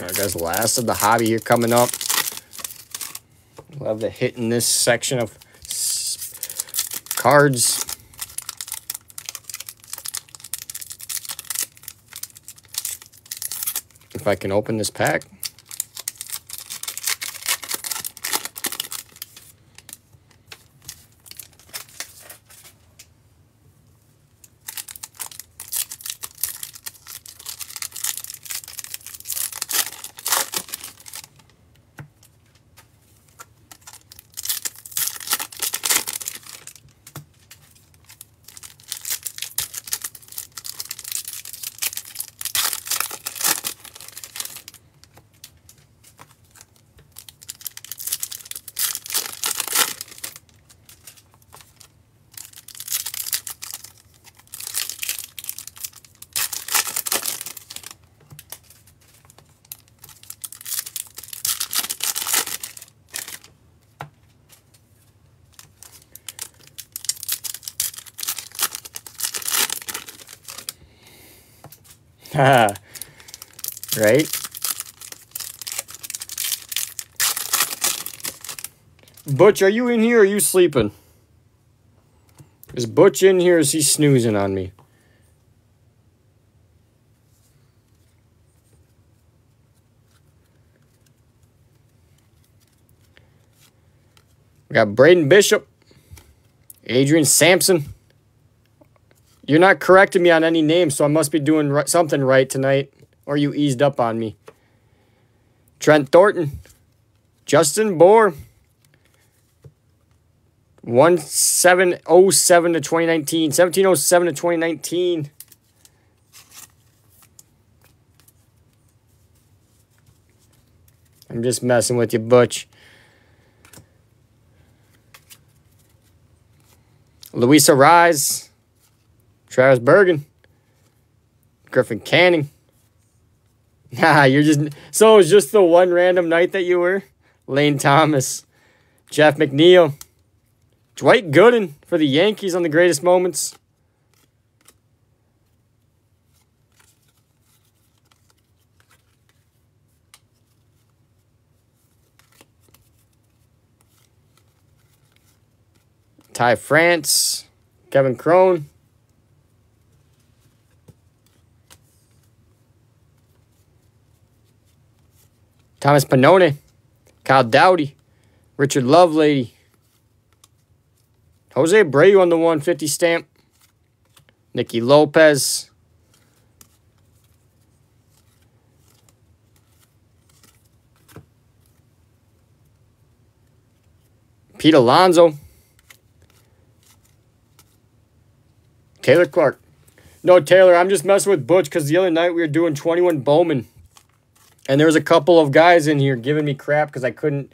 All right, guys, last of the hobby here coming up. Love the hit in this section of cards. If I can open this pack. right? Butch, are you in here or are you sleeping? Is Butch in here is he snoozing on me? We got Braden Bishop, Adrian Sampson. You're not correcting me on any names, so I must be doing something right tonight, or you eased up on me. Trent Thornton, Justin Bour, 1707 to 2019. 1707 to 2019. I'm just messing with you, Butch. Luis Arraez. Travis Bergen. Griffin Canning. Nah, you're just so it was just the one random night that you were. Lane Thomas, Jeff McNeil, Dwight Gooden for the Yankees on the greatest moments. Ty France, Kevin Cron. Thomas Pannone, Kyle Dowdy, Richard Lovelady, Jose Abreu on the 150 stamp, Nicky Lopez, Pete Alonso, Taylor Clarke. No, Taylor, I'm just messing with Butch because the other night we were doing 21 Bowman. And there was a couple of guys in here giving me crap because I couldn't.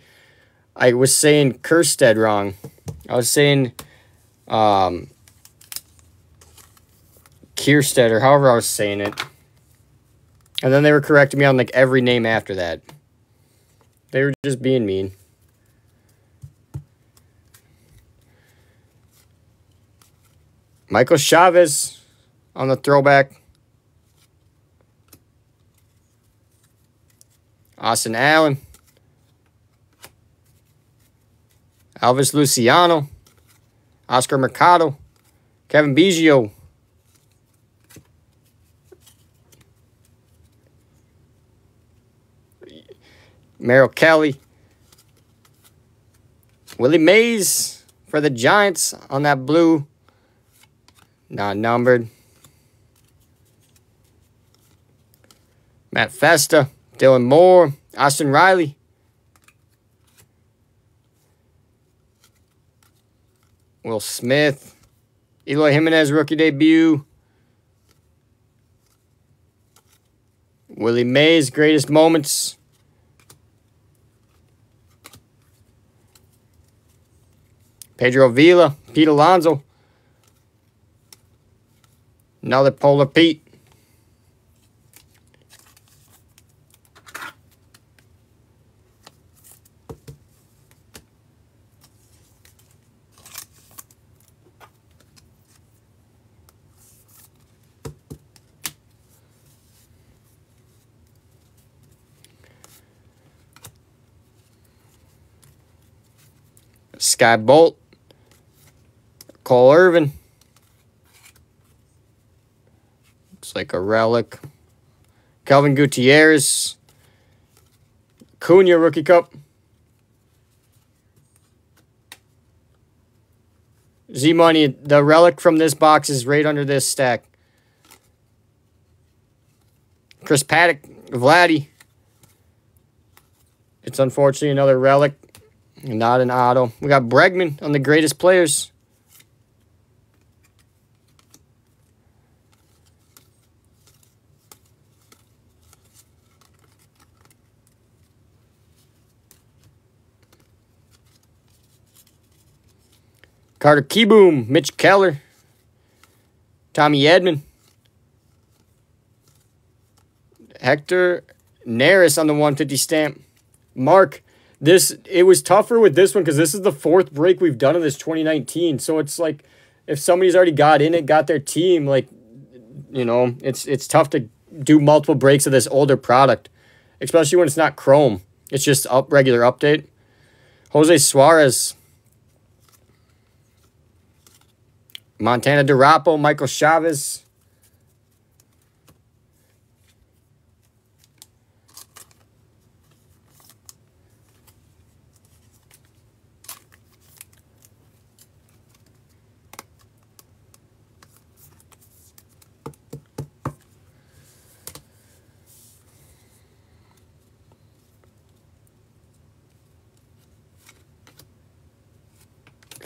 I was saying Kjerstad wrong. I was saying um, Kierstead or however I was saying it. And then they were correcting me on like every name after that. They were just being mean. Michael Chavis on the throwback. Austin Allen. Elvis Luciano. Oscar Mercado. Cavan Biggio. Merrill Kelly. Willie Mays for the Giants on that blue. Not numbered. Matt Festa. Dylan Moore, Austin Riley. Will Smith, Eloy Jimenez rookie debut. Willie Mays greatest moments. Pedro Avila, Pete Alonso. Another Polar Pete. Skye Bolt, Cole Irvin. Looks like a relic. Kelvin Gutierrez. Acuna Rookie Cup. Z Money, the relic from this box is right under this stack. Chris Paddack, Vladdy. It's unfortunately another relic. Not an auto. We got Bregman on the greatest players. Carter Kieboom, Mitch Keller, Tommy Edman, Hector Neris on the 150 stamp, Mark this it was tougher with this one because this is the fourth break we've done in this 2019. So it's like if somebody's already got in it, got their team, like you know, it's it's tough to do multiple breaks of this older product, especially when it's not Chrome. It's just up regular update. Jose Suarez, Montana DuRapau, Michael Chavis.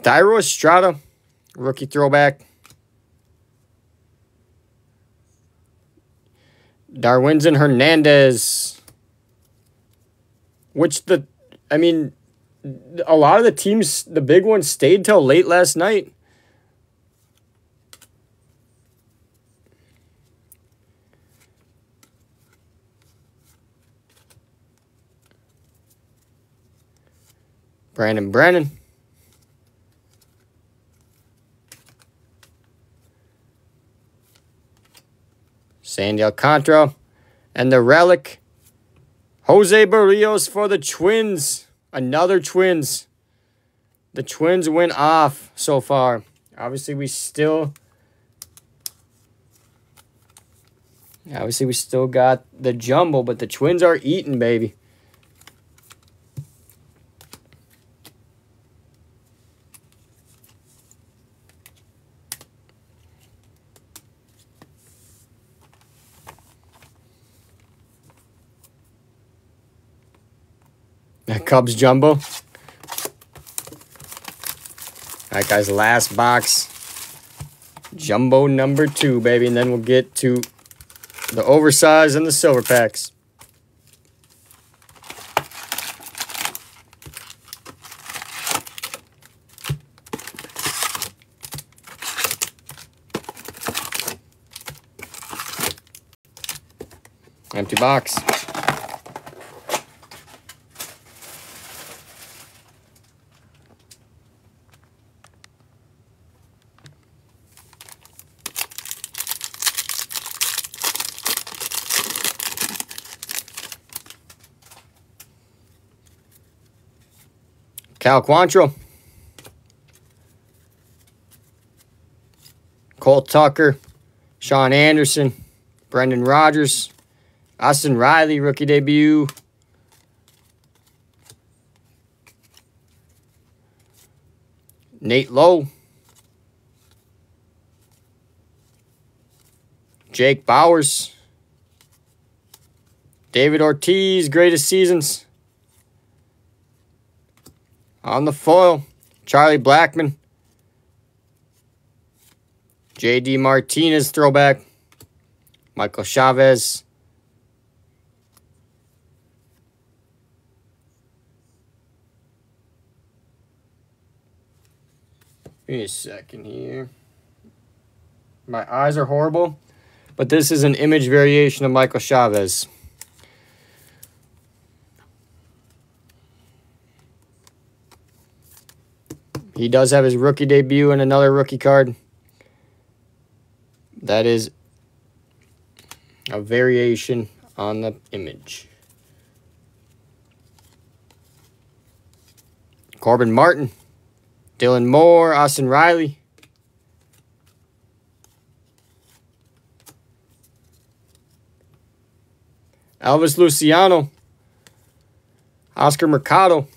Thairo Estrada, rookie throwback. Darwinzon Hernandez. Which the, I mean, a lot of the teams, the big ones, stayed till late last night. Brandon Brennan. Sandy Alcantara. And the relic, Jose Berrios for the Twins. Another Twins. The Twins went off so far. Obviously, we still... Obviously, we still got the jumble, but the Twins are eating, baby. Cubs Jumbo. All right, guys, last box. Jumbo number two, baby. And then we'll get to the oversized and the silver packs. Empty box. Cal Quantrill. Cole Tucker. Shaun Anderson. Brendan Rodgers. Austin Riley, rookie debut. Nate Lowe. Jake Bauers. David Ortiz, greatest seasons. On the foil, Charlie Blackmon. J.D. Martinez throwback. Michael Chavis. Give me a second here. My eyes are horrible, but this is an image variation of Michael Chavis. He does have his rookie debut and another rookie card. That is a variation on the image. Corbin Martin, Dylan Moore, Austin Riley. Elvis Luciano, Oscar Mercado.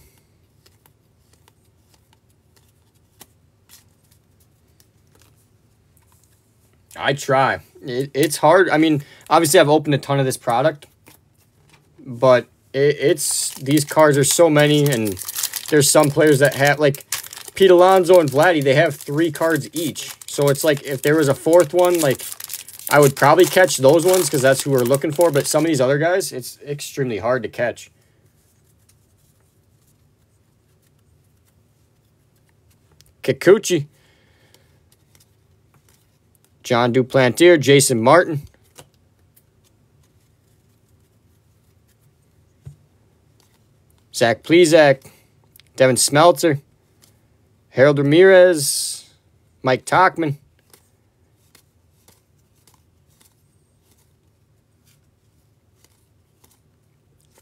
I try. It, it's hard. I mean, obviously, I've opened a ton of this product, but it, it's these cards are so many, and there's some players that have like Pete Alonso and Vladdy. They have three cards each, so it's like if there was a fourth one, like I would probably catch those ones because that's who we're looking for. But some of these other guys, it's extremely hard to catch. Kikuchi. Jon Duplantier, Jason Martin. Zach Plesac, Devin Smeltzer, Harold Ramirez, Mike Tauchman.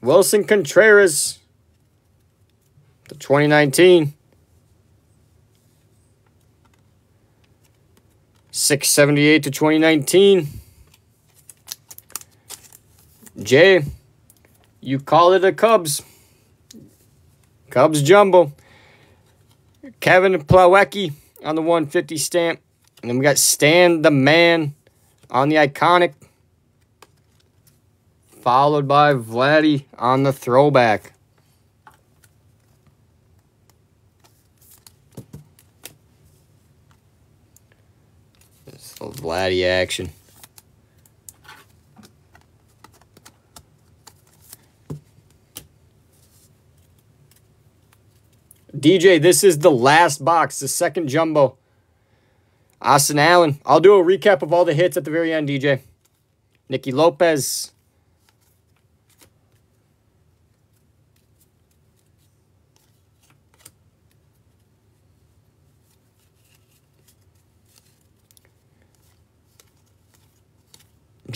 Willson Contreras, the 2019. 678 to 2019. Jay, you call it a Cubs. Cubs jumbo. Kevin Plawecki on the 150 stamp. And then we got Stan the Man on the iconic. Followed by Vladdy on the throwback. Little Vladdy action. DJ, this is the last box, the second jumbo. Austin Allen. I'll do a recap of all the hits at the very end, DJ. Nicky Lopez.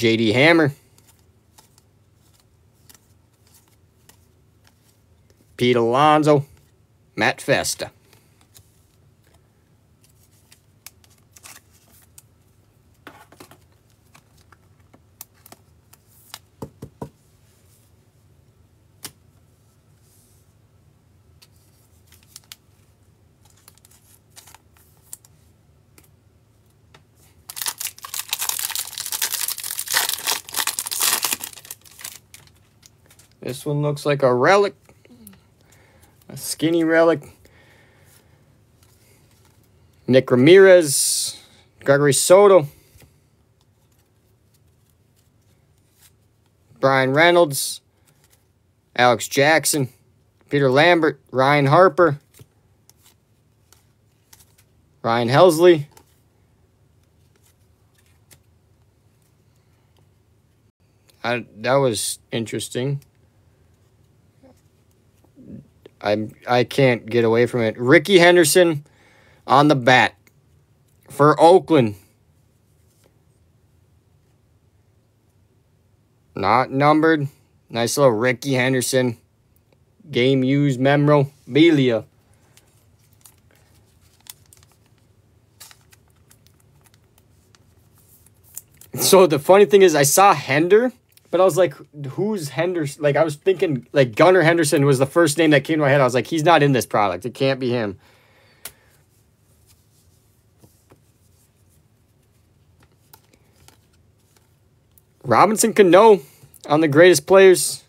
JD Hammer. Pete Alonso. Matt Festa. This one looks like a relic. A skinny relic. Nick Ramirez. Gregory Soto. Bryan Reynolds. Alex Jackson. Peter Lambert. Ryne Harper. Ryan Helsley. I, that was interesting. I I can't get away from it. Rickey Henderson on the bat for Oakland. Not numbered. Nice little Rickey Henderson. Game used memorabilia. So the funny thing is I saw Hender but I was like, who's Henderson? Like, I was thinking, like, Gunnar Henderson was the first name that came to my head. I was like, he's not in this product. It can't be him. Robinson Cano on the greatest players.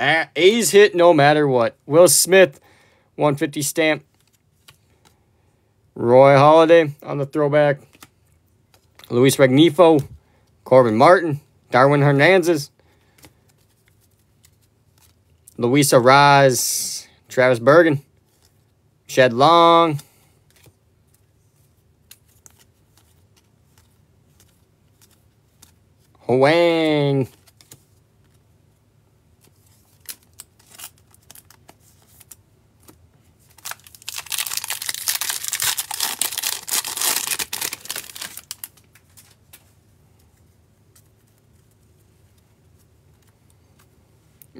A's hit no matter what. Will Smith, 150 stamp. Roy Halladay on the throwback. Luis Rengifo, Corbin Martin, Darwin Hernandez, Luis Arraez, Travis Bergen, Shed Long, Huang,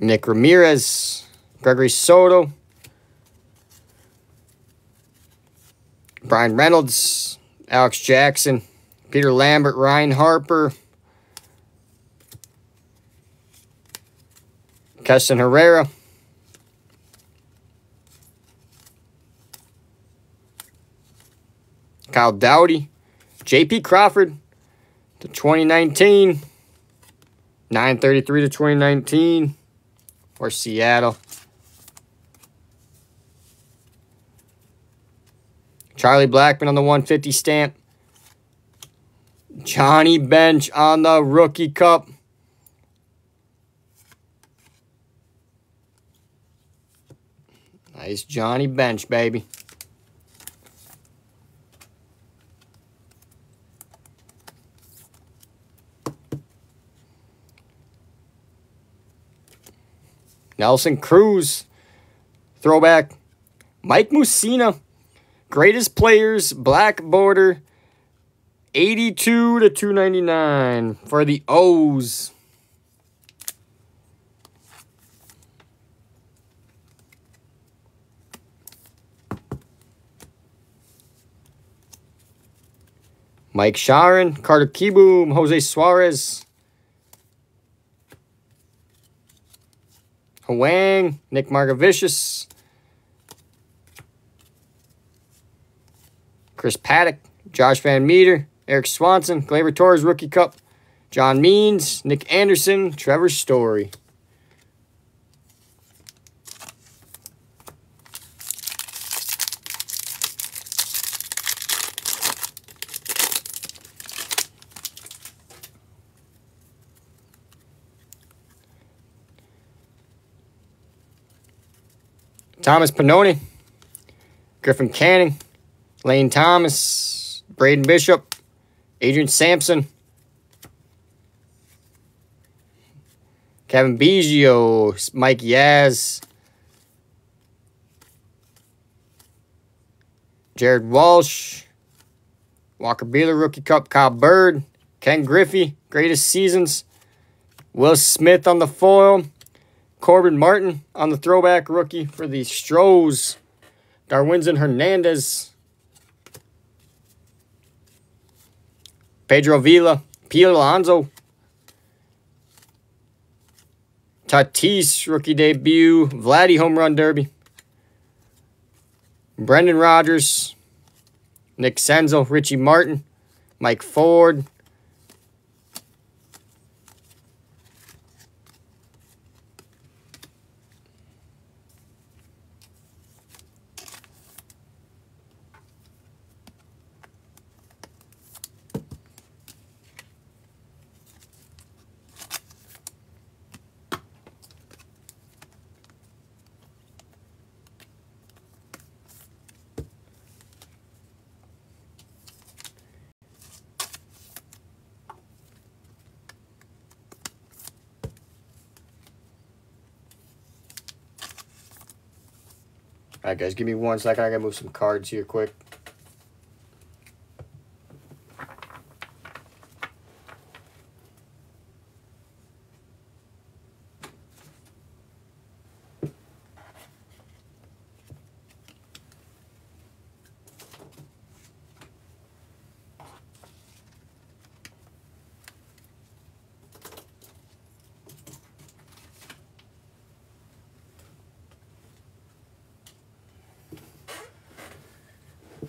Nick Ramirez, Gregory Soto, Bryan Reynolds, Alex Jackson, Peter Lambert, Ryne Harper, Keston Hiura, Kyle Dowdy, J.P. Crawford to 2019, 933 to 2019 or Seattle. Charlie Blackmon on the 150 stamp. Johnny Bench on the Rookie Cup. Nice Johnny Bench, baby. Nelson Cruz, throwback. Mike Mussina, greatest players, black border, 82 to 299 for the O's. Mike Shawaryn, Carter Kieboom, Jose Suarez, Huang, Nick Margevicius, Chris Paddack, Josh Van Meter, Erik Swanson, Gleyber Torres Rookie Cup, John Means, Nick Anderson, Trevor Story. Thomas Pannone, Griffin Canning, Lane Thomas, Braden Bishop, Adrian Sampson, Cavan Biggio, Mike Yaz, Jared Walsh, Walker Buehler, Rookie Cup, Kyle Bird, Ken Griffey, Greatest Seasons, Will Smith on the foil, Corbin Martin on the throwback rookie for the Stros, Darwinzon Hernandez, Pedro Avila, Pete Alonso, Tatis, rookie debut, Vladdy home run derby, Brendan Rodgers, Nick Senzel, Richie Martin, Mike Ford, Guys, give me one second. I gotta move some cards here quick.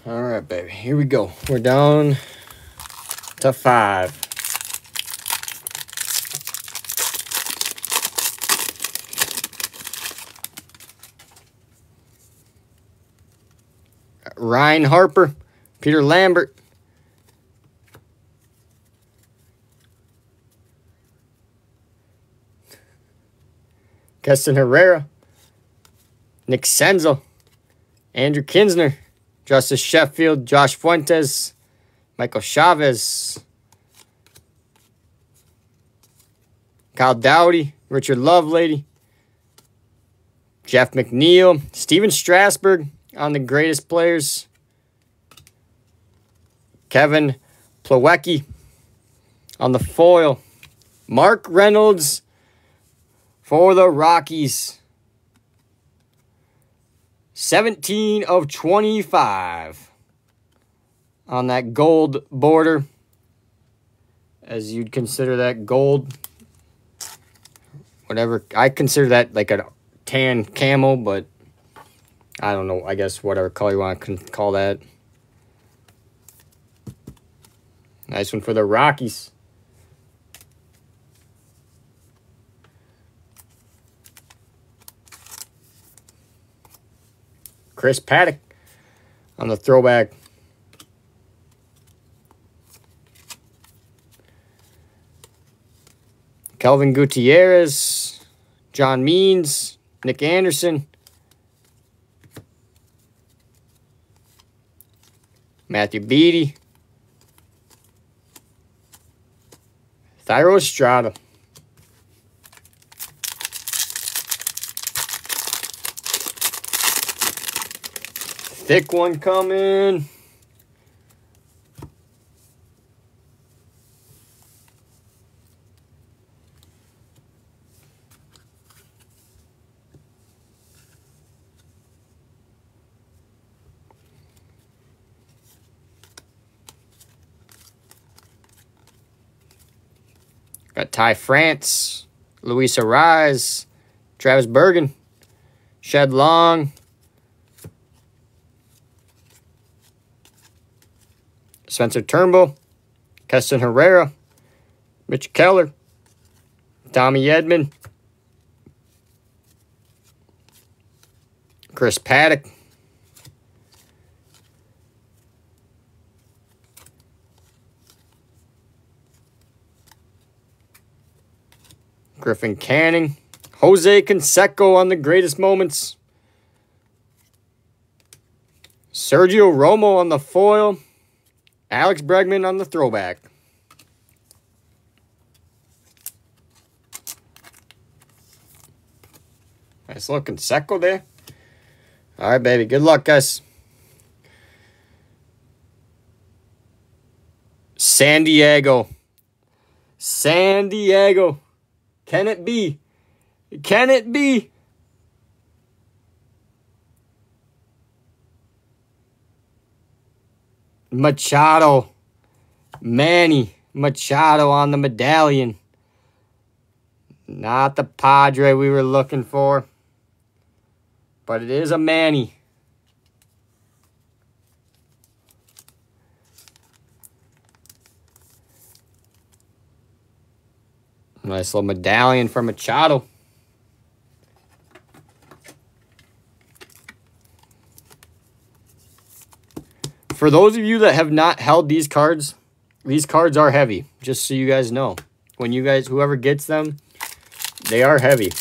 All right, baby. Here we go. We're down to five. Ryne Harper, Peter Lambert, Keston Hiura, Nick Senzel, Andrew Knizner, Justus Sheffield, Josh Fuentes, Michael Chavis, Kyle Dowdy, Richard Lovelady, Jeff McNeil, Stephen Strasburg on the greatest players, Kevin Plawecki on the foil, Mark Reynolds for the Rockies. 17 of 25 on that gold border, as you'd consider that gold. Whatever. I consider that like a tan camel, but I don't know. I guess whatever color you want to call that. Nice one for the Rockies. Chris Paddack on the throwback. Kelvin Gutierrez, John Means, Nick Anderson, Matthew Beaty, Thairo Estrada. Thick one coming. Got Ty France, Luis Arraez, Travis Bergen, Shed Long, Spencer Turnbull, Keston Hiura, Mitch Keller, Tommy Edman, Chris Paddack, Griffin Canning, Jose Canseco on the greatest moments Sergio Romo on the foil. Alex Bregman on the throwback. Nice looking Seco there. All right, baby. Good luck, guys. San Diego. San Diego. Can it be? Can it be? Machado. Manny Machado on the medallion. Not the Padre we were looking for. But it is a Manny. Nice little medallion for Machado. For those of you that have not held these cards, these cards are heavy, just so you guys know. When you guys, whoever gets them, they are heavy.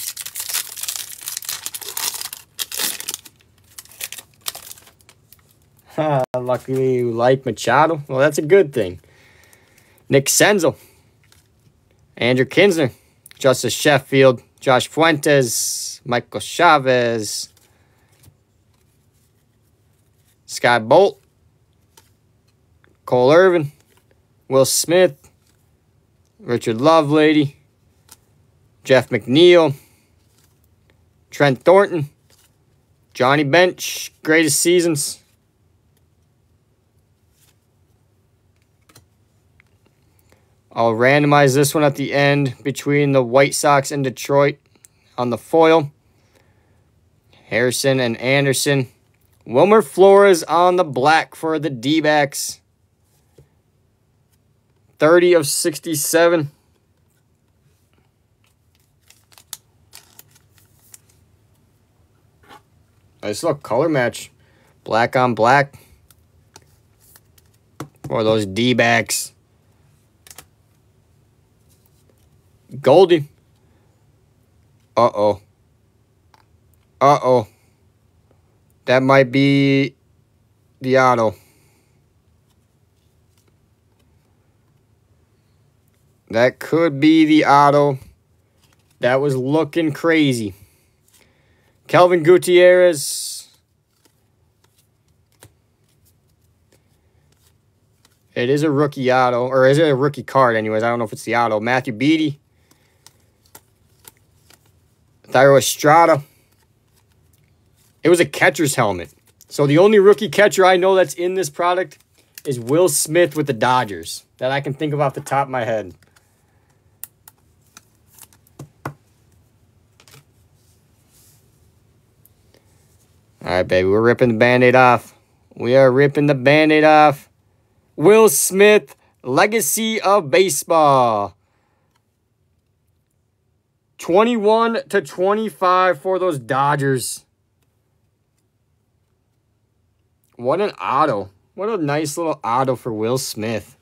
Luckily, you like Machado. Well, that's a good thing. Nick Senzel. Andrew Knizner, Justus Sheffield, Josh Fuentes, Michael Chavis, Skye Bolt, Cole Irvin, Will Smith, Richard Lovelady, Jeff McNeil, Trent Thornton, Johnny Bench, greatest seasons. I'll randomize this one at the end between the White Sox and Detroit on the foil. Harrison and Anderson. Wilmer Flores on the black for the D-backs. 30 of 67. Nice little color match. Black on black. For those D-backs. Goldie. Uh-oh. Uh-oh. That might be the auto. That could be the auto. That was looking crazy. Kelvin Gutierrez. It is a rookie auto, or is it a rookie card anyways? I don't know if it's the auto. Matthew Beaty. Thairo Estrada. It was a catcher's helmet. So the only rookie catcher I know that's in this product is Will Smith with the Dodgers. That I can think of off the top of my head. All right, baby. We're ripping the Band-Aid off. We are ripping the Band-Aid off. Will Smith, Legacy of Baseball. 21 to 25 for those Dodgers. What an auto. What a nice little auto for Will Smith.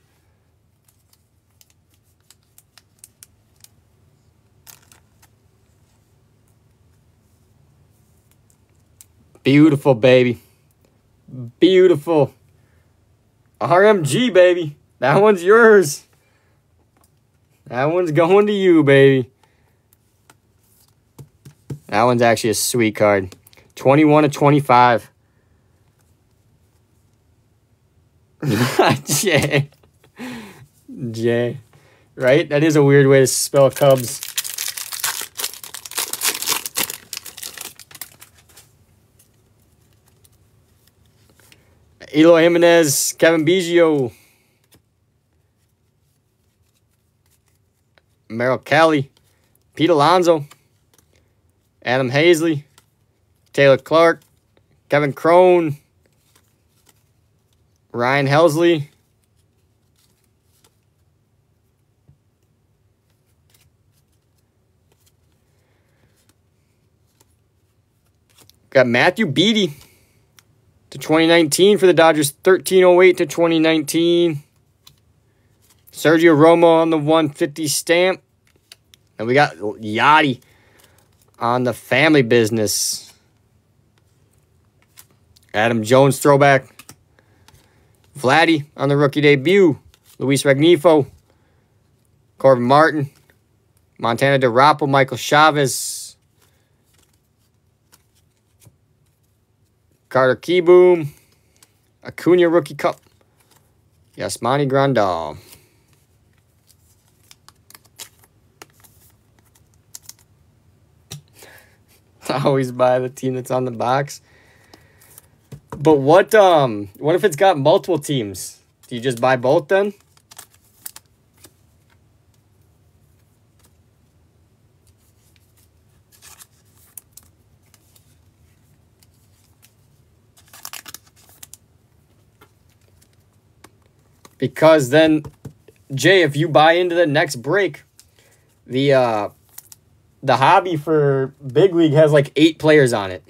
Beautiful, baby. Beautiful. RMG, baby. That one's yours. That one's going to you, baby. That one's actually a sweet card. 21 to 25. Jay. Jay. Right? That is a weird way to spell Cubs. Eloy Jimenez, Cavan Biggio. Merrill Kelly. Pete Alonso. Adam Haseley, Taylor Clarke, Kevin Cron, Ryan Helsley, Got Matthew Beaty to 2019 for the Dodgers, 1308 to 2019. Sergio Romo on the 150 stamp. And we got Yachty on the family business. Adam Jones throwback. Vladdy on the rookie debut. Luis Rengifo. Corbin Martin. Montana DuRapau. Michael Chavis. Carter Kieboom. Acuna Rookie Cup. Yasmani Grandal. I always buy the team that's on the box. But what um what if it's got multiple teams? Do you just buy both then? Because then Jay, if you buy into the next break, the uh the hobby for Big League has like eight players on it.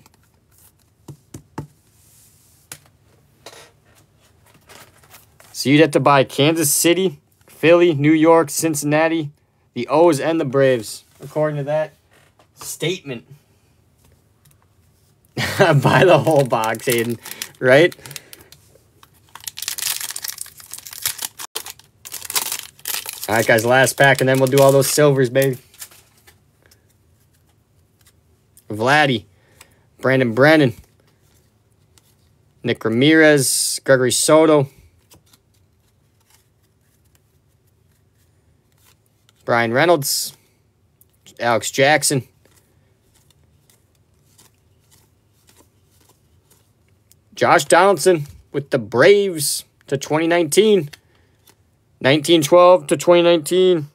So you'd have to buy Kansas City, Philly, New York, Cincinnati, the O's, and the Braves, according to that statement. buy the whole box, Aiden, right? All right, guys, last pack, and then we'll do all those silvers, baby. Vladdy, Brandon Brennan, Nick Ramirez, Gregory Soto, Brian Reynolds, Alex Jackson, Josh Donaldson with the Braves to 2019. 1912 to 2019.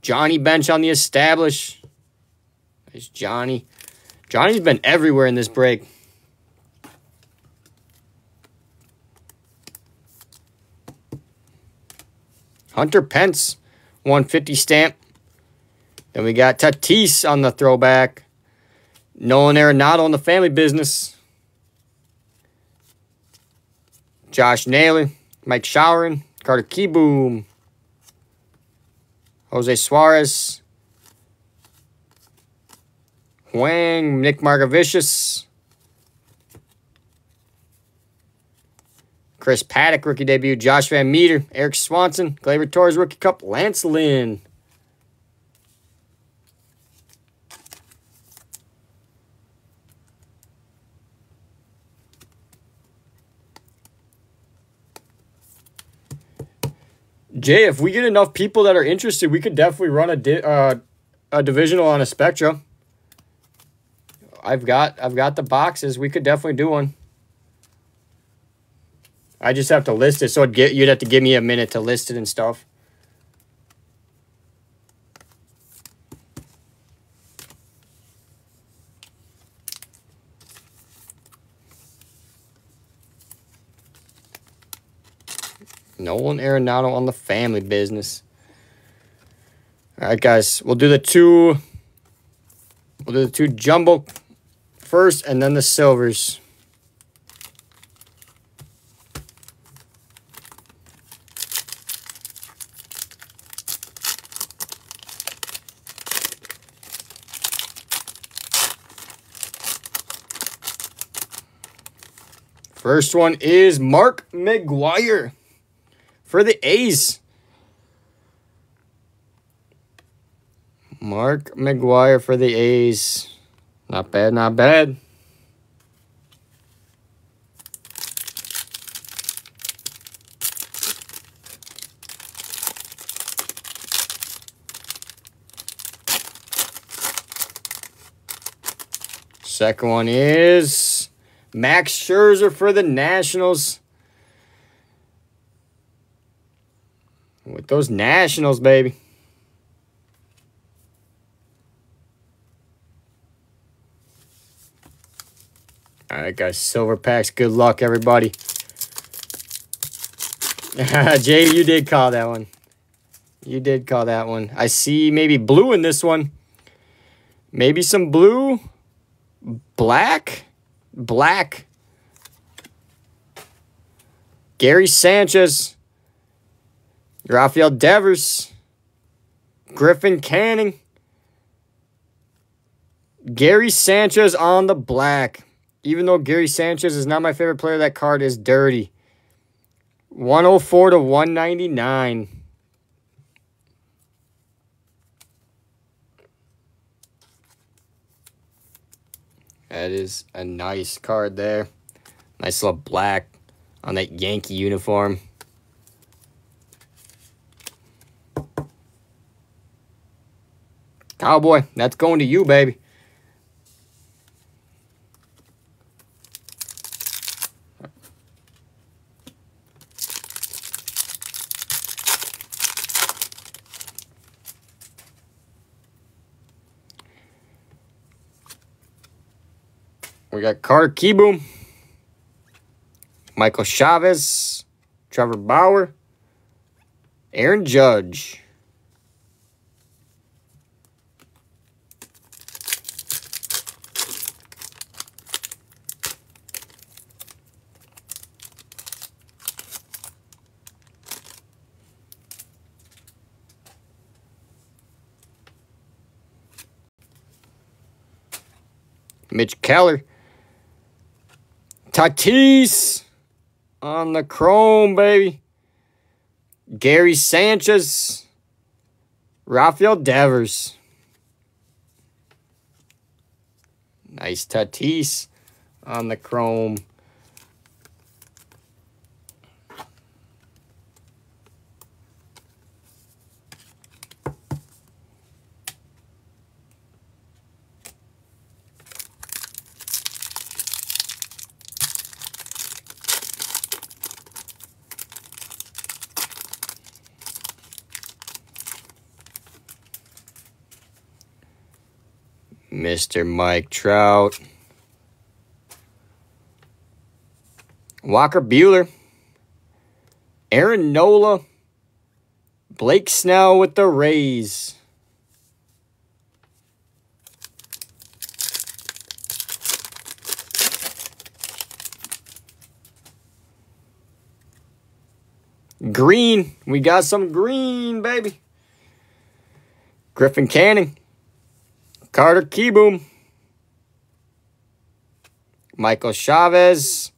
Johnny Bench on the establish. There's Johnny. Johnny's been everywhere in this break. Hunter Pence, 150 stamp. Then we got Tatis on the throwback. Nolan Arenado on the family business. Josh Naylor, Mike Shawaryn, Carter Kieboom, Jose Suarez, Huang, Nick Margevicius, Chris Paddack, rookie debut, Josh Van Meter, Erik Swanson, Gleyber Torres, rookie cup, Lance Lynn. Jay, if we get enough people that are interested, we could definitely run a di uh, a divisional on a Spectra. I've got I've got the boxes. We could definitely do one. I just have to list it, so get you'd have to give me a minute to list it and stuff. Nolan Arenado on the family business. All right, guys. We'll do the two. We'll do the two jumbo first, and then the silvers. First one is Mark McGwire for the A's. Mark McGwire for the A's. Not bad, not bad. Second one is Max Scherzer for the Nationals. With those Nationals, baby. All right, guys. Silver packs. Good luck, everybody. Jay, you did call that one. You did call that one. I see maybe blue in this one. Maybe some blue. Black. Black. Gary Sanchez. Rafael Devers, Griffin Canning, Gary Sanchez on the black. Even though Gary Sanchez is not my favorite player, that card is dirty. 104 to 199. That is a nice card there. Nice little black on that Yankee uniform. Cowboy, that's going to you, baby. We got Carter Kieboom, Michael Chavis, Trevor Bauer, Aaron Judge. Mitch Keller. Tatis on the chrome, baby. Gary Sanchez. Rafael Devers. Nice Tatis on the chrome. Mr. Mike Trout. Walker Buehler. Aaron Nola. Blake Snell with the Rays. Green. We got some green, baby. Griffin Canning. Carter Kieboom. Michael Chavis.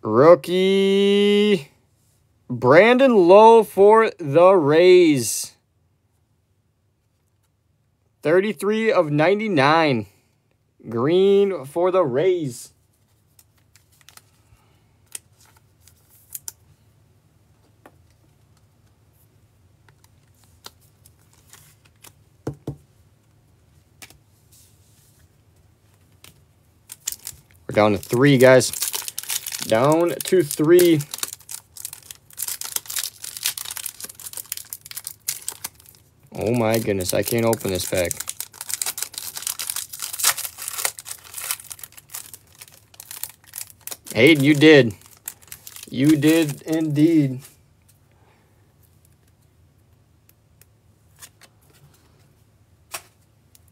Rookie. Brandon Lowe for the Rays. 33 of 99. Green for the Rays. We're down to three, guys. Down to three. Oh my goodness, I can't open this pack. Hayden, you did. You did indeed.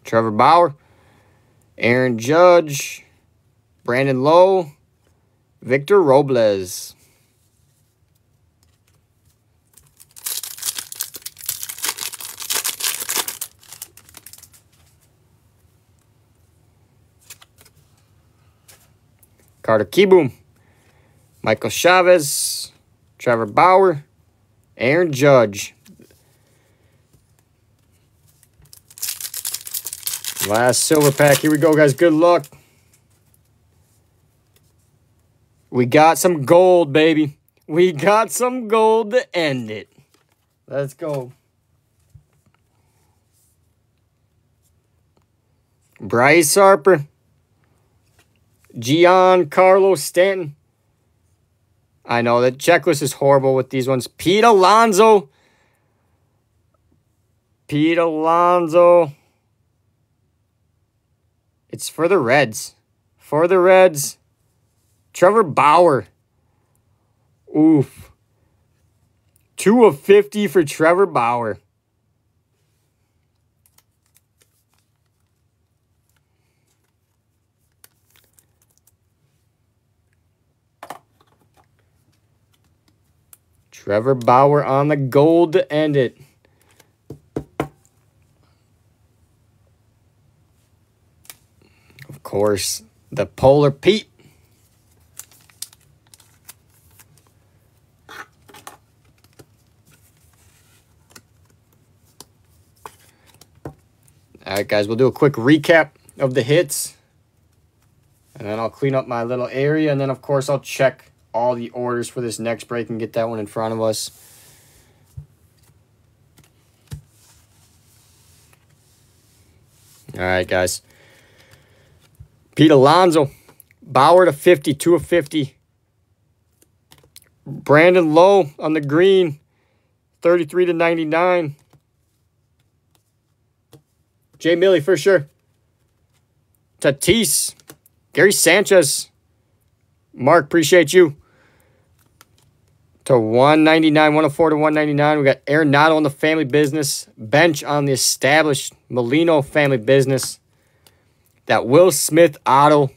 Trevor Bauer, Aaron Judge, Brandon Lowe, Victor Robles. Carter Kieboom, Michael Chavis, Trevor Bauer, Aaron Judge. Last silver pack. Here we go, guys. Good luck. We got some gold, baby. We got some gold to end it. Let's go. Bryce Harper. Giancarlo Stanton. I know that checklist is horrible with these ones. Pete Alonso. Pete Alonso. It's for the Reds. For the Reds. Trevor Bauer. Oof. Two of 50 for Trevor Bauer. Trevor Bauer on the gold to end it. Of course, the Polar Pete All right, guys, we'll do a quick recap of the hits. And then I'll clean up my little area. And then, of course, I'll check all the orders for this next break and get that one in front of us. All right, guys. Pete Alonso. Bauer to 50, 2 of 50. Brandon Lowe on the green. 33 to 99. Jay Millie for sure. Tatis. Gary Sanchez. Mark, appreciate you. To 199, 104 to 199. We got Arenado on the family business. Bench on the established Molina family business. That Will Smith auto.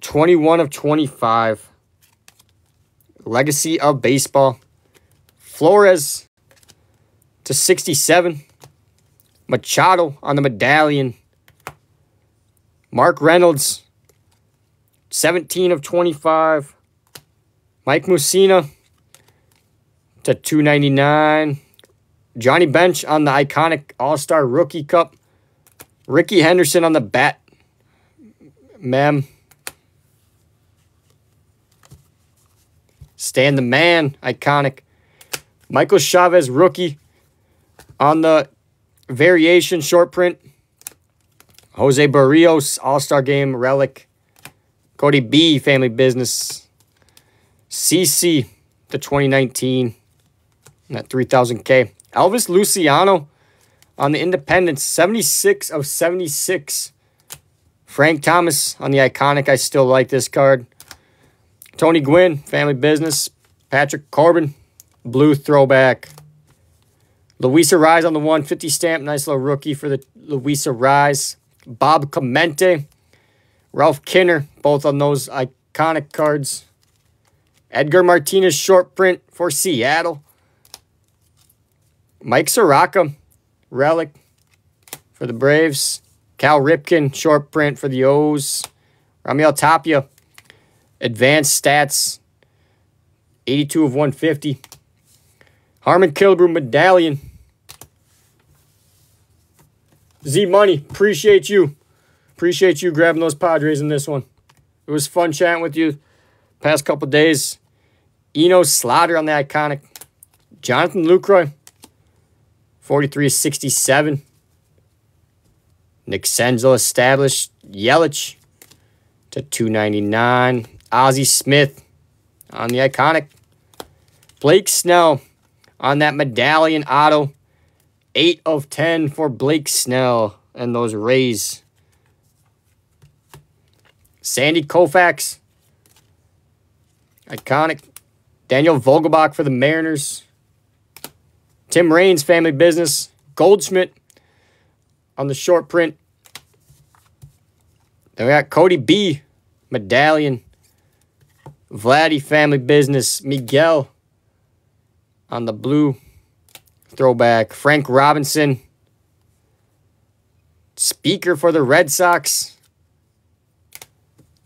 21 of 25. Legacy of baseball. Flores to 67. Machado on the medallion. Mark Reynolds, 17 of 25. Mike Mussina to 299. Johnny Bench on the iconic All-Star Rookie Cup. Rickey Henderson on the bat. Mem. Stan the Man, iconic. Michael Chavis, rookie on the variation short print. Jose Berrios, All-Star Game relic. Cody B, family business. CC, the 2019, that 3000K. Elvis Luciano on the Independence, 76 of 76. Frank Thomas on the iconic. I still like this card. Tony Gwynn, family business. Patrick Corbin, blue throwback. Luis Arraez on the 150 stamp. Nice little rookie for the Luis Arraez. Bob Clemente. Ralph Kiner, both on those iconic cards. Edgar Martinez short print for Seattle. Mike Soroka, relic for the Braves. Cal Ripken, short print for the O's. Raimel Tapia, advanced stats, 82 of 150. Harmon Killebrew medallion. Z Money, appreciate you. Appreciate you grabbing those Padres in this one. It was fun chatting with you past couple days. Enos Slaughter on the iconic. Jonathan Lucroy, 43 67. Nick Senzel established. Yelich to 299. Ozzie Smith on the iconic. Blake Snell on that medallion auto. 8 of 10 for Blake Snell and those Rays. Sandy Koufax. Iconic. Daniel Vogelbach for the Mariners. Tim Raines, family business. Goldschmidt on the short print. Then we got Cody B. Medallion. Vladdy, family business. Miguel on the blue throwback. Frank Robinson. Speaker for the Red Sox.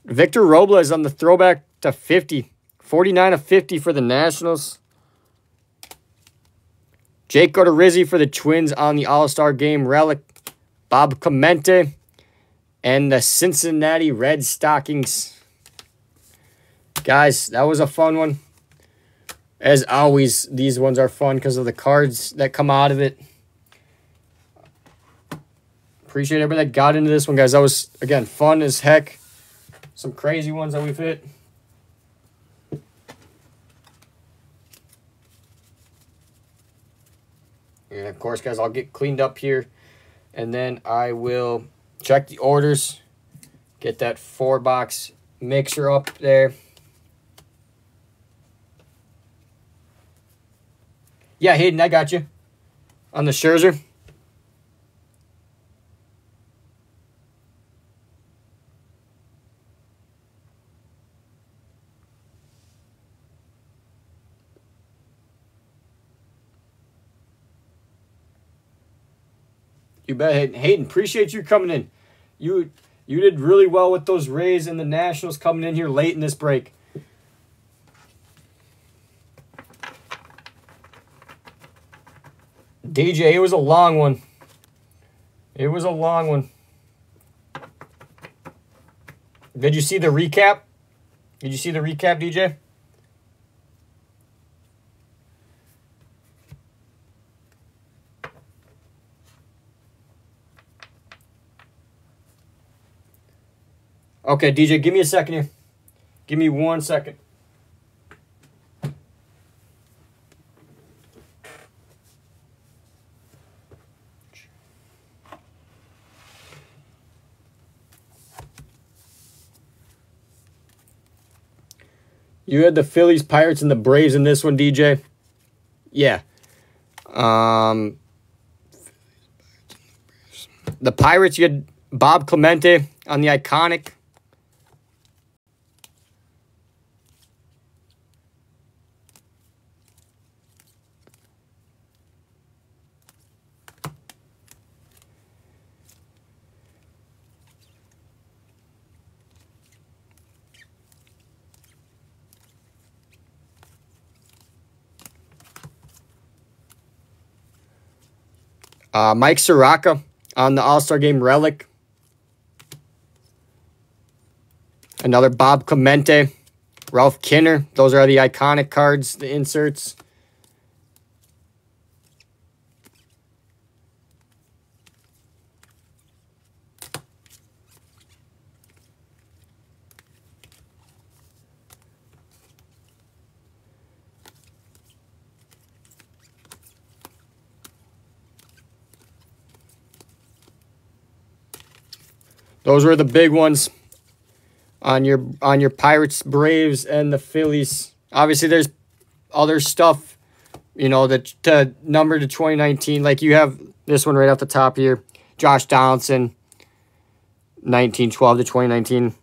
Victor Robles on the throwback to 50. 49 of 50 for the Nationals. Jake Odorizzi for the Twins on the All-Star Game relic. Bob Clemente. And the Cincinnati Red Stockings. Guys, that was a fun one. As always, these ones are fun because of the cards that come out of it. Appreciate everybody that got into this one, guys. That was, again, fun as heck. Some crazy ones that we've hit. And of course, guys, I'll get cleaned up here. And then I will check the orders. Get that four box mixer up there. Yeah, Hayden, I got you. On the Scherzer. You bet, Hayden. Hayden, appreciate you coming in. You You did really well with those Rays and the Nationals coming in here late in this break. DJ, it was a long one. It was a long one. Did you see the recap? Did you see the recap, DJ? Okay, DJ, give me a second here. Give me one second. You had the Phillies, Pirates, and the Braves in this one, DJ. Yeah. Um, the Pirates, you had Bob Clemente on the iconic. Uh, Mike Soroka on the All Star Game relic. Another Bob Clemente, Ralph Kiner. Those are the iconic cards, the inserts. Those were the big ones on your on your Pirates, Braves, and the Phillies. Obviously, there's other stuff, you know, that number to 2019. Like you have this one right off the top here, Josh Donaldson, 1912 to 2019.